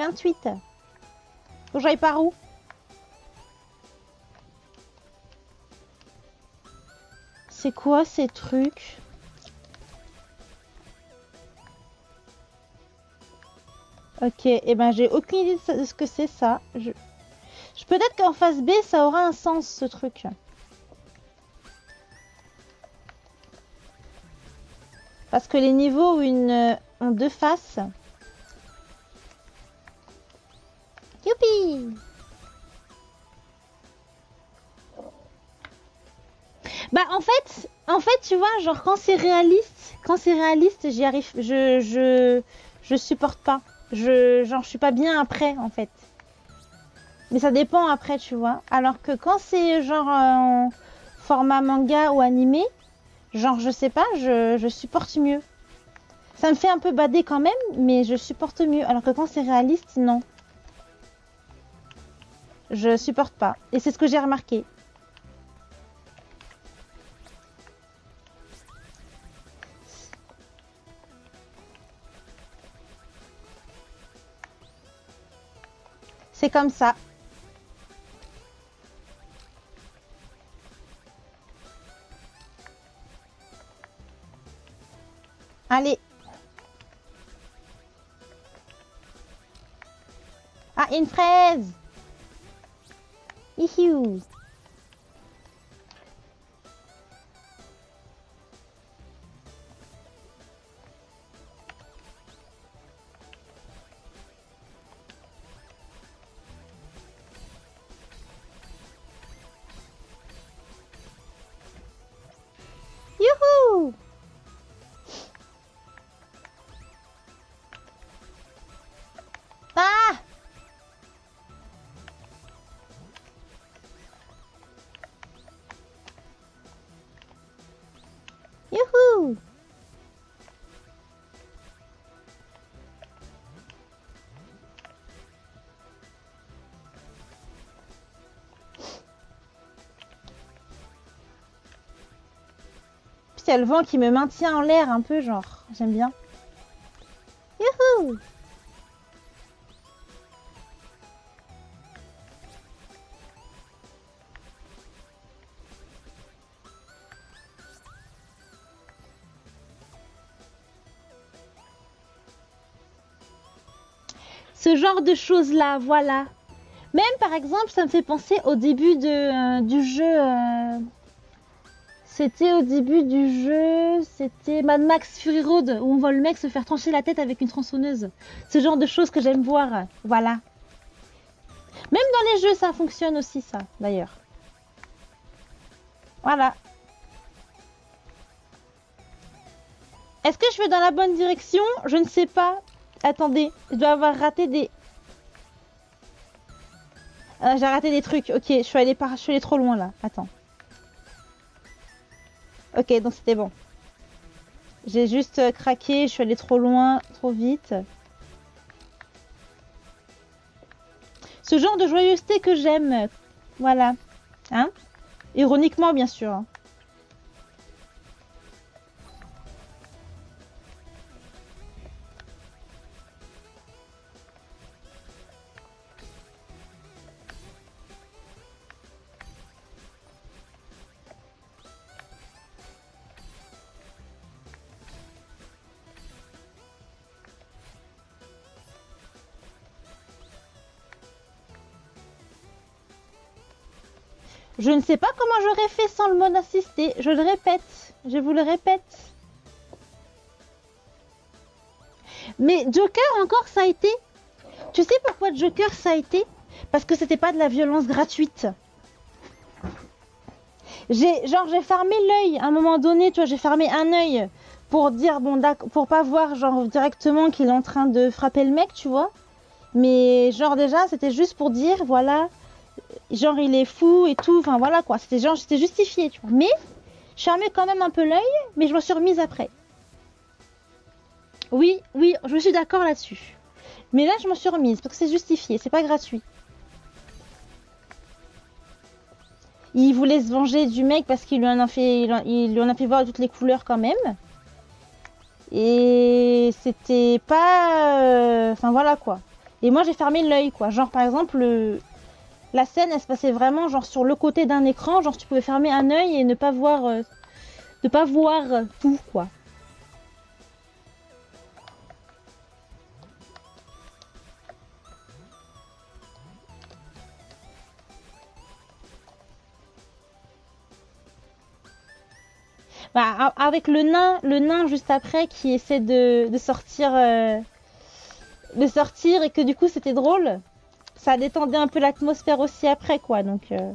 28. Faut que j'aille par où? C'est quoi ces trucs? Ok, et eh ben j'ai aucune idée de ce que c'est ça. Je... je Peut-être qu'en face B, ça aura un sens ce truc. Parce que les niveaux une, ont deux faces. En fait, en fait, tu vois, genre quand c'est réaliste, quand c'est réaliste, j'y arrive, je, je, supporte pas. Je, genre, je suis pas bien après, en fait. Mais ça dépend après, tu vois. Alors que quand c'est genre en format manga ou animé, genre, je sais pas, je, je supporte mieux. Ça me fait un peu bader quand même, mais je supporte mieux. Alors que quand c'est réaliste, non. Je supporte pas. Et c'est ce que j'ai remarqué. C'est comme ça. Allez. Ah, une fraise. Ihiou. Le vent qui me maintient en l'air un peu, genre. J'aime bien. Ce genre de choses-là, voilà. Même par exemple, ça me fait penser au début de, euh, du jeu... Euh, c'était au début du jeu, c'était Mad Max Fury Road, où on voit le mec se faire trancher la tête avec une tronçonneuse. Ce genre de choses que j'aime voir. Voilà. Même dans les jeux, ça fonctionne aussi, ça, d'ailleurs. Voilà. Est-ce que je vais dans la bonne direction? Je ne sais pas. Attendez, je dois avoir raté des... Ah, j'ai raté des trucs. Ok, je suis allée par... je suis allée trop loin là. Attends. Ok, donc c'était bon. J'ai juste euh, craqué, je suis allée trop loin, trop vite. Ce genre de joyeuseté que j'aime. Voilà. Hein? Ironiquement, bien sûr. Je ne sais pas comment j'aurais fait sans le mode assisté. Je le répète. Je vous le répète. Mais Joker encore ça a été. Tu sais pourquoi Joker ça a été? Parce que c'était pas de la violence gratuite. J'ai genre j'ai fermé l'œil à un moment donné, tu vois, j'ai fermé un œil pour dire bon pour pas voir genre directement qu'il est en train de frapper le mec, tu vois. Mais genre déjà, c'était juste pour dire voilà, genre il est fou et tout, enfin voilà quoi, c'était genre c'était justifié, tu vois. Mais je fermais quand même un peu l'œil, mais je me suis remise après. Oui, oui, je suis d'accord là-dessus. Mais là, je me suis remise parce que c'est justifié, c'est pas gratuit. Il voulait se venger du mec parce qu'il lui en a fait, il lui en a fait voir toutes les couleurs quand même. Et c'était pas, euh, enfin voilà quoi. Et moi, j'ai fermé l'œil, quoi. Genre, par exemple, le- la scène, elle se passait vraiment genre sur le côté d'un écran. Genre, tu pouvais fermer un œil et ne pas voir, euh, ne pas voir euh, tout, quoi. Bah, avec le nain, le nain juste après qui essaie de, de sortir, euh, de sortir et que du coup c'était drôle. Ça détendait un peu l'atmosphère aussi après quoi. Donc, euh.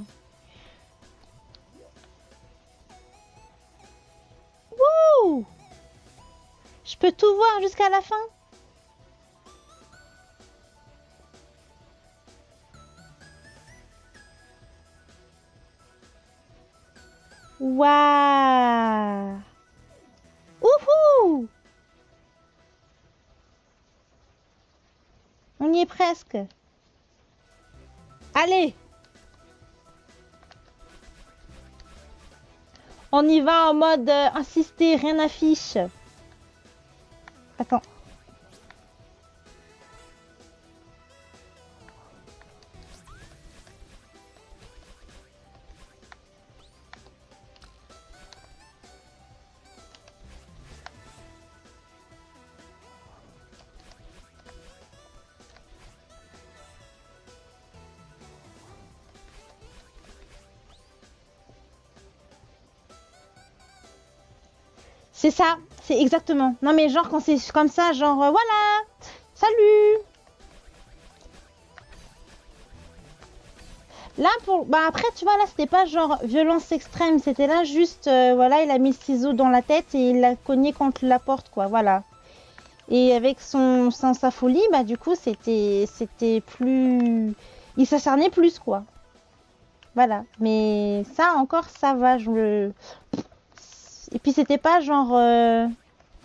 Je peux tout voir jusqu'à la fin? Waouh Wouhou On y est presque. Allez On y va en mode euh, insister, rien n'affiche. C'est ça, c'est exactement. Non mais genre quand c'est comme ça, genre euh, voilà, salut. Là pour, bah après tu vois là c'était pas genre violence extrême, c'était là juste euh, voilà il a mis le ciseau dans la tête et il l'a cogné contre la porte quoi, voilà. Et avec son, sans sa folie, bah du coup c'était c'était plus, il s'acharnait plus quoi. Voilà, mais ça encore ça va, je le et puis c'était pas genre euh,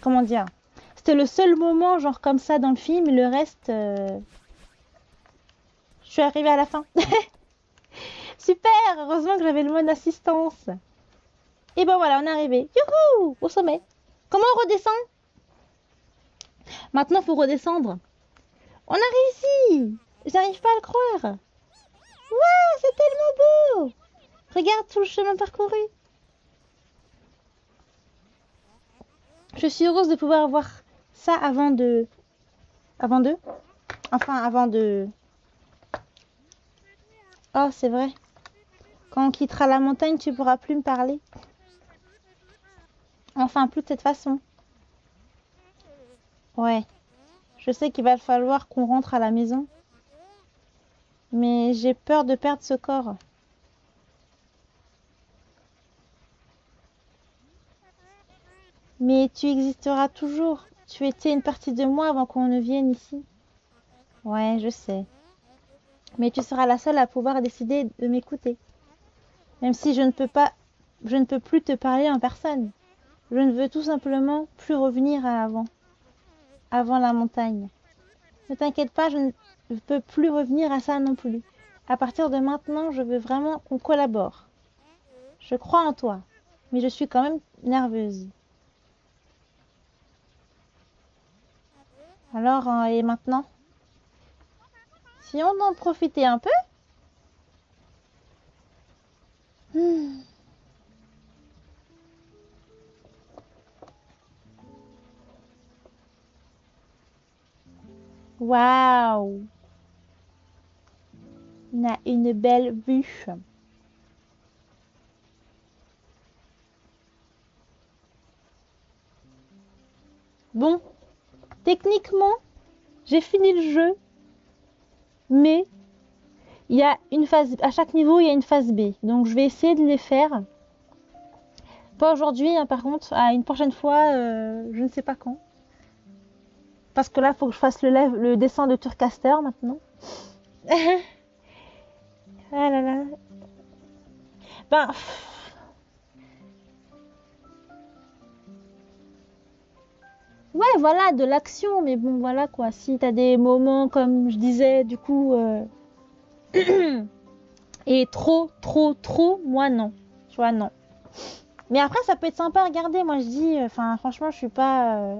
comment dire c'était le seul moment genre comme ça dans le film le reste euh, je suis arrivée à la fin. Super heureusement que j'avais le mode assistance et ben voilà on est arrivé. Youhou au sommet. Comment on redescend? Maintenant faut redescendre. On a réussi j'arrive pas à le croire. Waouh c'est tellement beau. Regarde tout le chemin parcouru Je suis heureuse de pouvoir voir ça avant de... Avant de... Enfin, avant de... Oh, c'est vrai. Quand on quittera la montagne, tu pourras plus me parler. Enfin, plus de cette façon. Ouais. Je sais qu'il va falloir qu'on rentre à la maison. Mais j'ai peur de perdre ce corps. Mais tu existeras toujours. Tu étais une partie de moi avant qu'on ne vienne ici. Ouais, je sais. Mais tu seras la seule à pouvoir décider de m'écouter. Même si je ne peux pas, je ne peux plus te parler en personne. Je ne veux tout simplement plus revenir à avant. Avant la montagne. Ne t'inquiète pas, je ne peux plus revenir à ça non plus. À partir de maintenant, je veux vraiment qu'on collabore. Je crois en toi, mais je suis quand même nerveuse. Alors, euh, et maintenant? Si on en profitait un peu? Hmm. Waouh On a une belle vue. Bon, techniquement, j'ai fini le jeu, mais il y a une phase à chaque niveau, il y a une phase B. Donc je vais essayer de les faire. Pas aujourd'hui, hein, par contre, à une prochaine fois, euh, je ne sais pas quand. Parce que là, il faut que je fasse le, dessin de Turcaster maintenant. ah. Ben. Ouais, voilà, de l'action, mais bon, voilà quoi. Si t'as des moments, comme je disais, du coup. euh, Et trop, trop, trop, moi non. Tu vois, non. Mais après, ça peut être sympa à regarder. Moi, je dis, enfin, franchement, je suis pas. euh,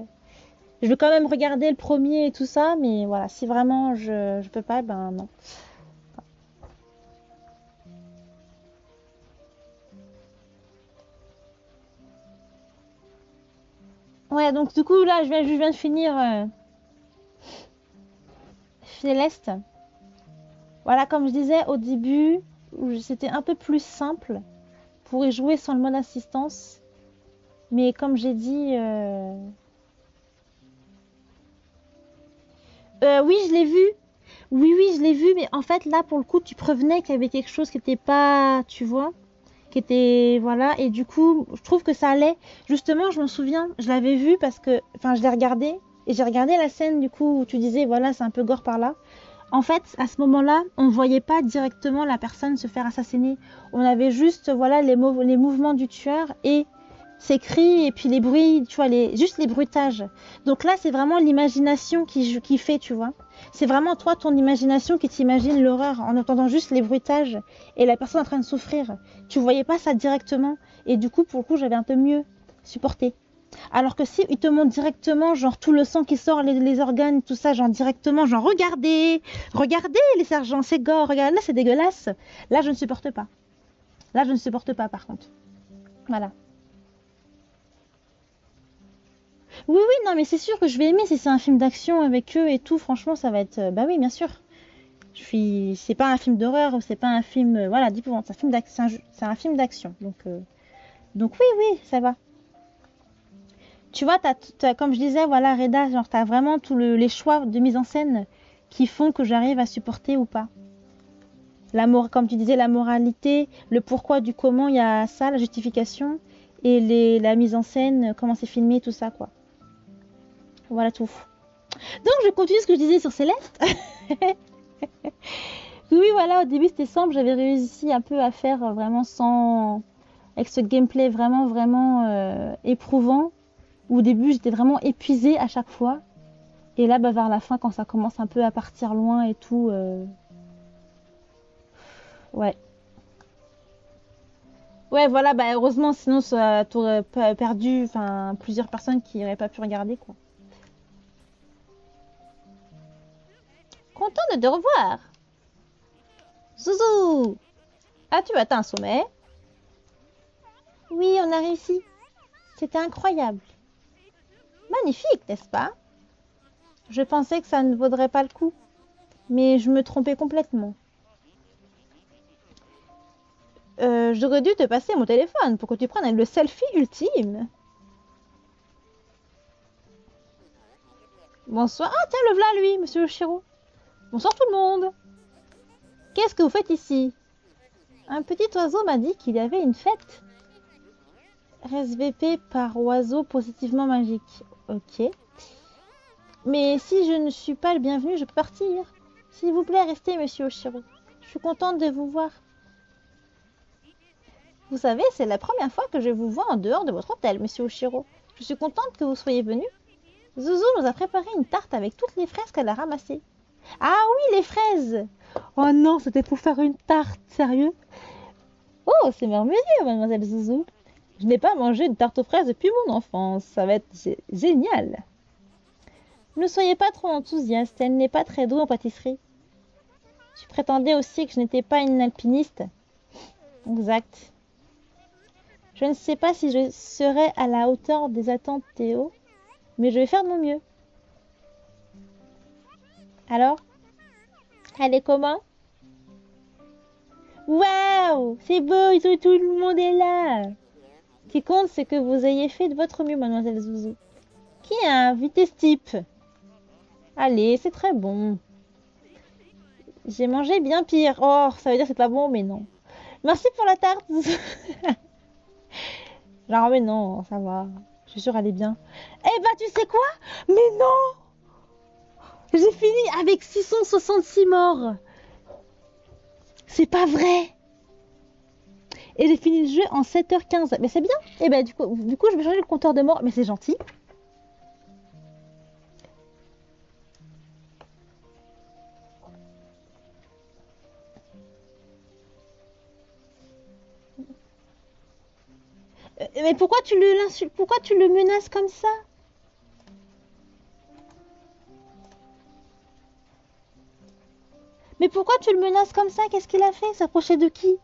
Je veux quand même regarder le premier et tout ça, mais voilà, si vraiment je, je peux pas, ben non. Ouais, donc du coup, là, je viens, je viens de finir euh. Voilà, comme je disais au début, c'était un peu plus simple pour y jouer sans le mode assistance. Mais comme j'ai dit... euh, euh, oui, je l'ai vu. Oui, oui, je l'ai vu. Mais en fait, là, pour le coup, tu prévenais qu'il y avait quelque chose qui n'était pas... Tu vois qui était voilà et du coup je trouve que ça allait. Justement je me souviens je l'avais vu parce que enfin je l'ai regardé et j'ai regardé la scène du coup où tu disais voilà c'est un peu gore par là. En fait à ce moment-là on ne voyait pas directement la personne se faire assassiner. On avait juste voilà les mouvements du tueur et ses cris et puis les bruits tu vois les juste les bruitages. Donc là c'est vraiment l'imagination qui, fait tu vois. C'est vraiment toi ton imagination qui t'imagine l'horreur en entendant juste les bruitages et la personne en train de souffrir. Tu voyais pas ça directement et du coup pour le coup j'avais un peu mieux supporté. Alors que si il te montre directement genre tout le sang qui sort les, les organes tout ça genre directement genre regardez regardez les sergents c'est gore regardez là c'est dégueulasse. Là je ne supporte pas. Là je ne supporte pas par contre. Voilà oui oui non mais c'est sûr que je vais aimer si c'est un film d'action avec eux et tout. Franchement ça va être euh, bah oui bien sûr. Je suis c'est pas un film d'horreur c'est pas un film euh, voilà d'épouvante. C'est un film d'action. Donc euh, donc oui oui ça va. Tu vois t'as- comme je disais voilà Reda genre t'as vraiment tous le- les choix de mise en scène qui font que j'arrive à supporter ou pas. La comme tu disais la moralité le pourquoi du comment il y a ça la justification et les, la mise en scène comment c'est filmé tout ça quoi voilà tout donc je continue ce que je disais sur Céleste Oui, voilà, au début c'était simple, j'avais réussi un peu à faire vraiment sans... avec ce gameplay vraiment, vraiment euh, éprouvant. Au début j'étais vraiment épuisée à chaque fois. Et là, bah, vers la fin, quand ça commence un peu à partir loin et tout... euh, Ouais. Ouais, voilà, bah heureusement, sinon ça t'aurait pe- perdu plusieurs personnes qui n'auraient pas pu regarder, quoi. Content de te revoir Zouzou As-tu atteint un sommet? Oui, on a réussi. C'était incroyable. Magnifique, n'est-ce pas? Je pensais que ça ne vaudrait pas le coup, mais je me trompais complètement. Euh, J'aurais dû te passer mon téléphone pour que tu prennes le selfie ultime. Bonsoir. Ah, tiens, le voilà lui, monsieur Oshiro. Bonsoir tout le monde. Qu'est-ce que vous faites ici? Un petit oiseau m'a dit qu'il y avait une fête. RSVP par oiseau positivement magique. Ok. Mais si je ne suis pas le bienvenu, je peux partir. S'il vous plaît, restez, monsieur Oshiro. Je suis contente de vous voir. Vous savez, c'est la première fois que je vous vois en dehors de votre hôtel, monsieur Oshiro. Je suis contente que vous soyez venu. Zouzou nous a préparé une tarte avec toutes les fraises qu'elle a ramassées. Ah oui, les fraises Oh non, c'était pour faire une tarte, sérieux? Oh, c'est merveilleux, mademoiselle Zouzou. Je n'ai pas mangé de tarte aux fraises depuis mon enfance. Ça va être gé- génial. Ne soyez pas trop enthousiaste, elle n'est pas très douée en pâtisserie. Tu prétendais aussi que je n'étais pas une alpiniste. Exact. Je ne sais pas si je serai à la hauteur des attentes Théo, mais je vais faire de mon mieux. Alors Elle est comment? Waouh C'est beau, tout le monde est là Ce qui compte, c'est que vous ayez fait de votre mieux, mademoiselle Zouzou. Qui a invité ce type? Allez, c'est très bon. J'ai mangé bien pire. Oh, ça veut dire que c'est pas bon, mais non. Merci pour la tarte. Genre, mais non, ça va. Je suis sûre, elle est bien. Eh bah, tu sais quoi? Mais non J'ai fini avec 666 morts. C'est pas vrai. Et j'ai fini le jeu en 7h15. Mais c'est bien. Et bah, du coup, du coup, je vais changer le compteur de morts. Mais c'est gentil. Euh, Mais pourquoi tu le Pourquoi tu le menaces comme ça? Mais pourquoi tu le menaces comme ça? Qu'est-ce qu'il a fait? S'approcher de qui?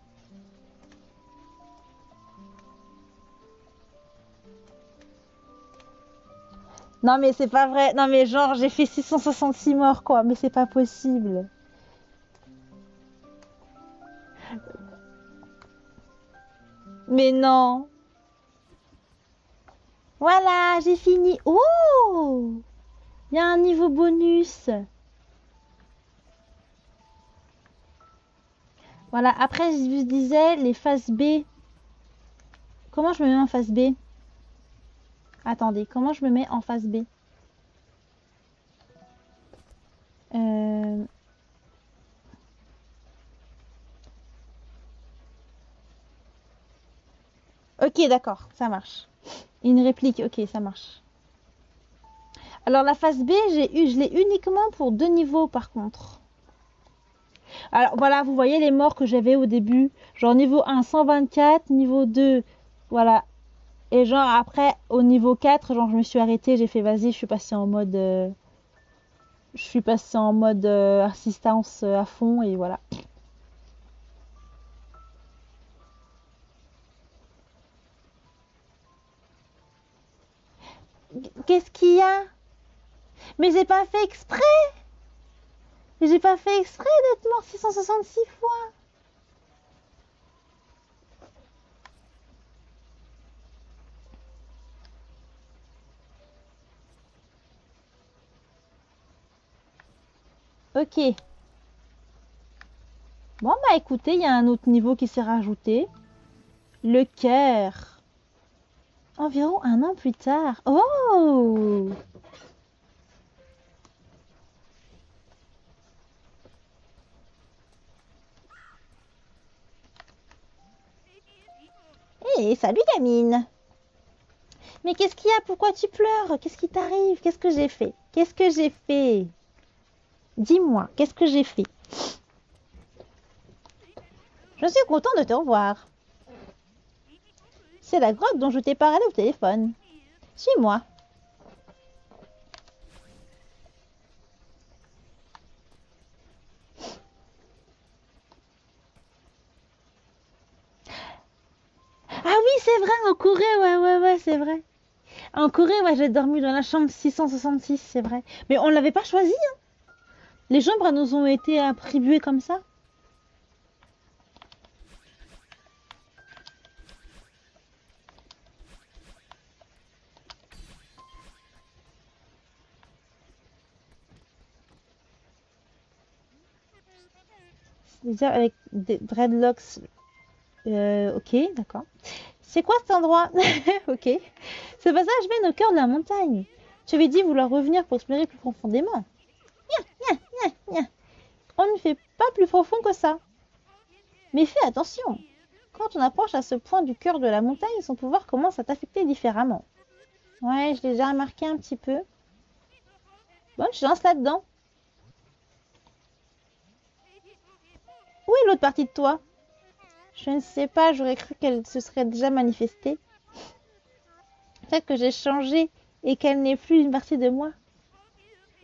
Non mais c'est pas vrai. Non mais genre j'ai fait 666 morts quoi. Mais c'est pas possible. Mais non. Voilà, j'ai fini. Oh Il y a un niveau bonus. Voilà, après je vous disais les phases B. Comment je me mets en phase B? Attendez, comment je me mets en phase B? Euh... Ok, d'accord, ça marche. Une réplique, ok, ça marche. Alors la phase B, j'ai eu, je l'ai uniquement pour deux niveaux par contre. Alors voilà, vous voyez les morts que j'avais au début. Genre niveau 1, 124, niveau 2, voilà. Et genre après, au niveau 4, genre je me suis arrêtée, j'ai fait vas-y, je suis passée en mode... Euh, je suis passée en mode euh, assistance euh, à fond et voilà. Qu'est-ce qu'il y a? Mais j'ai pas fait exprès J'ai pas fait exprès d'être mort 666 fois Ok. Bon bah écoutez, il y a un autre niveau qui s'est rajouté. Le cœur. Environ un an plus tard. Oh Hé, salut gamine. Mais qu'est-ce qu'il y a? Pourquoi tu pleures? Qu'est-ce qui t'arrive? Qu'est-ce que j'ai fait? Qu'est-ce que j'ai fait? Dis-moi, qu'est-ce que j'ai fait? Je suis content de te revoir. C'est la grotte dont je t'ai parlé au téléphone. Suis-moi. Ah oui, c'est vrai, en Corée, ouais, ouais, ouais, c'est vrai. En Corée, ouais, j'ai dormi dans la chambre 666, c'est vrai. Mais on l'avait pas choisi, hein. Les chambres nous ont été attribuées comme ça. avec des dreadlocks. Euh, ok, d'accord. C'est quoi cet endroit Ok. Ce passage mène au cœur de la montagne. Tu avais dit vouloir revenir pour explorer plus profondément. On ne fait pas plus profond que ça. Mais fais attention. Quand on approche à ce point du cœur de la montagne, son pouvoir commence à t'affecter différemment. Ouais, je l'ai déjà remarqué un petit peu. Bonne chance là-dedans. Où est l'autre partie de toi? Je ne sais pas, j'aurais cru qu'elle se serait déjà manifestée. Peut-être que j'ai changé et qu'elle n'est plus une partie de moi.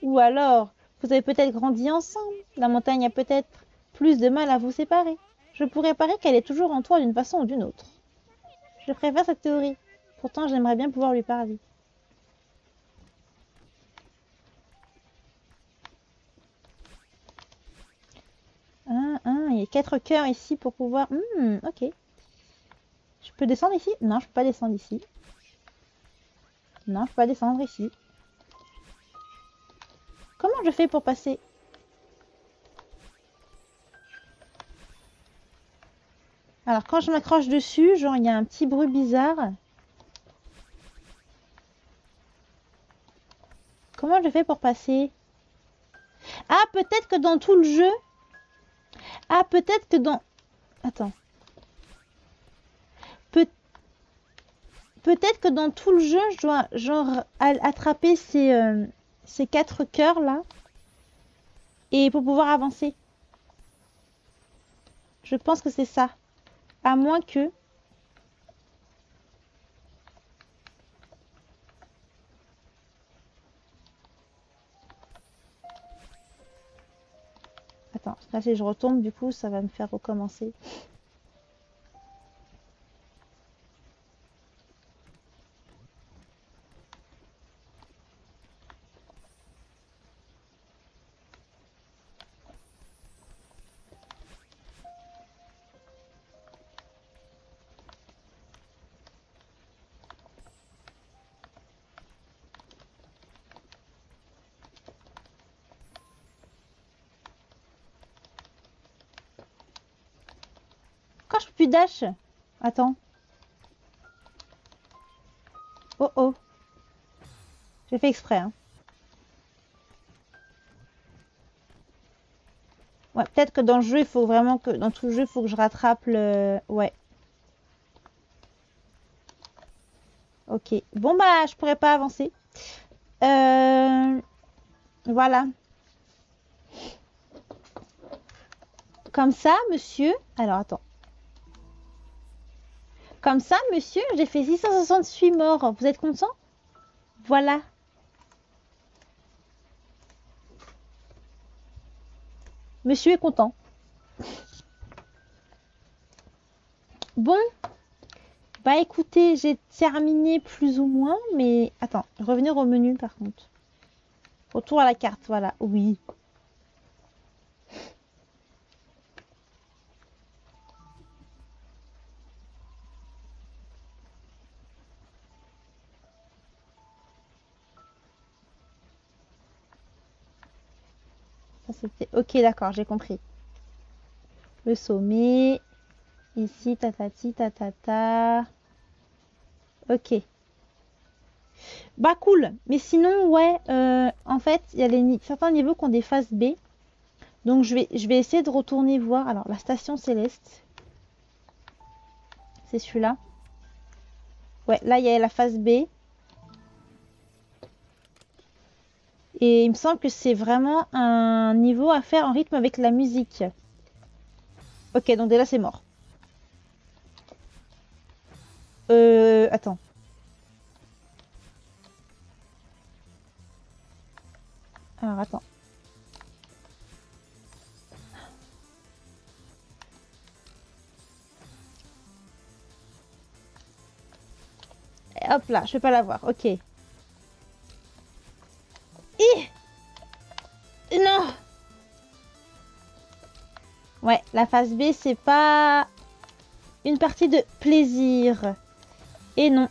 Ou alors, vous avez peut-être grandi ensemble. La montagne a peut-être plus de mal à vous séparer. Je pourrais parier qu'elle est toujours en toi d'une façon ou d'une autre. Je préfère cette théorie. Pourtant, j'aimerais bien pouvoir lui parler. Il y a quatre cœurs ici pour pouvoir... Hmm, ok. Je peux descendre ici? Non, je peux pas descendre ici. Non, je peux pas descendre ici. Comment je fais pour passer? Alors, quand je m'accroche dessus, genre, il y a un petit bruit bizarre. Comment je fais pour passer? Ah, peut-être que dans tout le jeu, ah, peut-être que dans... Attends. Peut... Peut-être que dans tout le jeu, je dois genre attraper ces, euh, ces quatre cœurs là. Et pour pouvoir avancer. Je pense que c'est ça. À moins que... là si je retombe, du coup, ça va me faire recommencer. Plus dash Attends. Oh oh. J'ai fait exprès. Hein. Ouais, peut-être que dans le jeu, il faut vraiment que dans tout le jeu, il faut que je rattrape le. Ouais. Ok. Bon bah, je pourrais pas avancer. Euh... Voilà. Comme ça, monsieur. Alors attends. Comme ça, monsieur, j'ai fait 668 morts. Vous êtes content? Voilà. Monsieur est content. Bon. Bah écoutez, j'ai terminé plus ou moins, mais... Attends, revenir au menu par contre. Retour à la carte, voilà. Oui. Ok, d'accord, j'ai compris. Le sommet. Ici, tatati, tatata. Ok. Bah cool. Mais sinon, ouais, euh, en fait, il y a les, certains niveaux qui ont des phases B. Donc je vais, je vais essayer de retourner voir. Alors, la station céleste. C'est celui-là. Ouais, là, il y a la phase B. Et il me semble que c'est vraiment un niveau à faire en rythme avec la musique. Ok, donc déjà c'est mort. Euh... Attends. Alors attends. hop là, je vais pas l'avoir. Ok. Non Ouais, la phase B, c'est pas une partie de plaisir. Et non.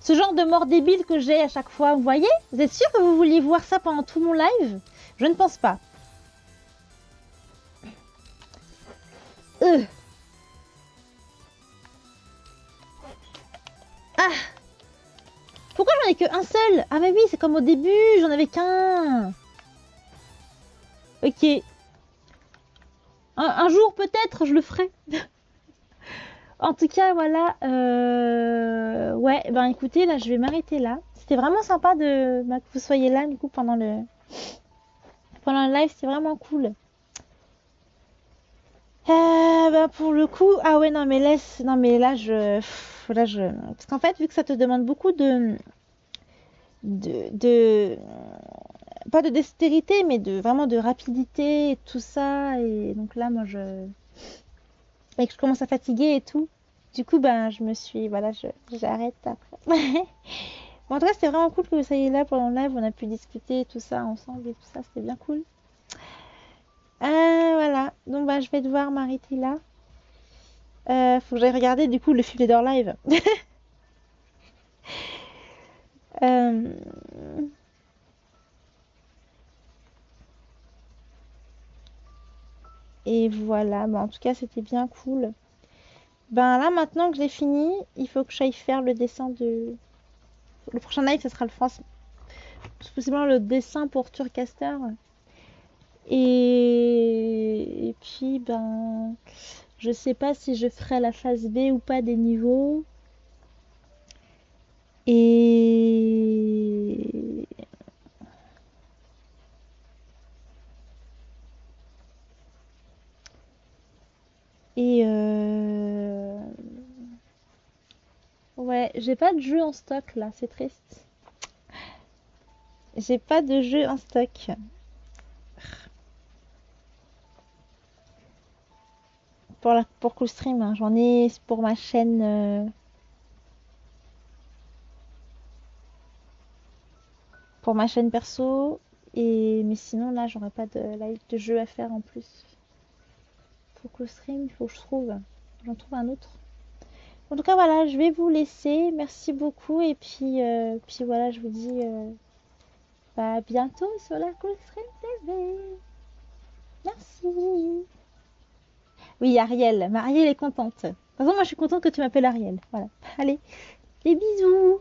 Ce genre de mort débile que j'ai à chaque fois, vous voyez? Vous êtes sûr que vous vouliez voir ça pendant tout mon live? Je ne pense pas. Euh. Ah Pourquoi j'en ai que un seul? Ah mais oui, c'est comme au début, j'en avais qu'un Ok. Un, jour peut-être, je le ferai. en tout cas, voilà. Euh, ouais, ben écoutez, là, je vais m'arrêter là. C'était vraiment sympa de bah, que vous soyez là, du coup, pendant le, pendant le live. C'était vraiment cool. Euh, bah, pour le coup, ah ouais, non, mais laisse, non, mais là, je je... Parce qu'en fait, vu que ça te demande beaucoup de... de, Pas de dextérité, mais de vraiment de rapidité et tout ça. Et donc là, moi, je... Et que je commence à fatiguer et tout. Du coup, ben, je me suis... Voilà, j'arrête après. bon, en tout cas, c'était vraiment cool que vous soyez là pendant le live. On a pu discuter tout ça ensemble et tout ça. C'était bien cool. Euh, voilà. Donc, bah, je vais devoir m'arrêter là. Euh, faut que j'aille regarder du coup le film d'or live. Euh, et voilà, en tout cas c'était bien cool. Ben là maintenant que j'ai fini, il faut que j'aille faire le dessin de... Le prochain live, ce sera le France... Possiblement le dessin pour Turcaster. Et... Puis, ben... Je sais pas si je ferai la phase B ou pas des niveaux. Et... Et... Euh... Ouais, j'ai pas de jeu en stock là, c'est triste. J'ai pas de jeu en stock. Pour, la, pour Cool Stream, hein, j'en ai pour ma chaîne. euh, pour ma chaîne perso. Et, mais sinon, là, j'aurais pas de live de jeu à faire en plus. Pour Cool Stream, il faut que je trouve. J'en trouve un autre. En tout cas, voilà, je vais vous laisser. Merci beaucoup. Et puis, euh, puis voilà, je vous dis euh, à bientôt sur la Cool Stream TV. Merci. Oui, Ariel. Mais Ariel est contente. Toute façon, moi, je suis contente que tu m'appelles Ariel. Voilà. Allez, des bisous.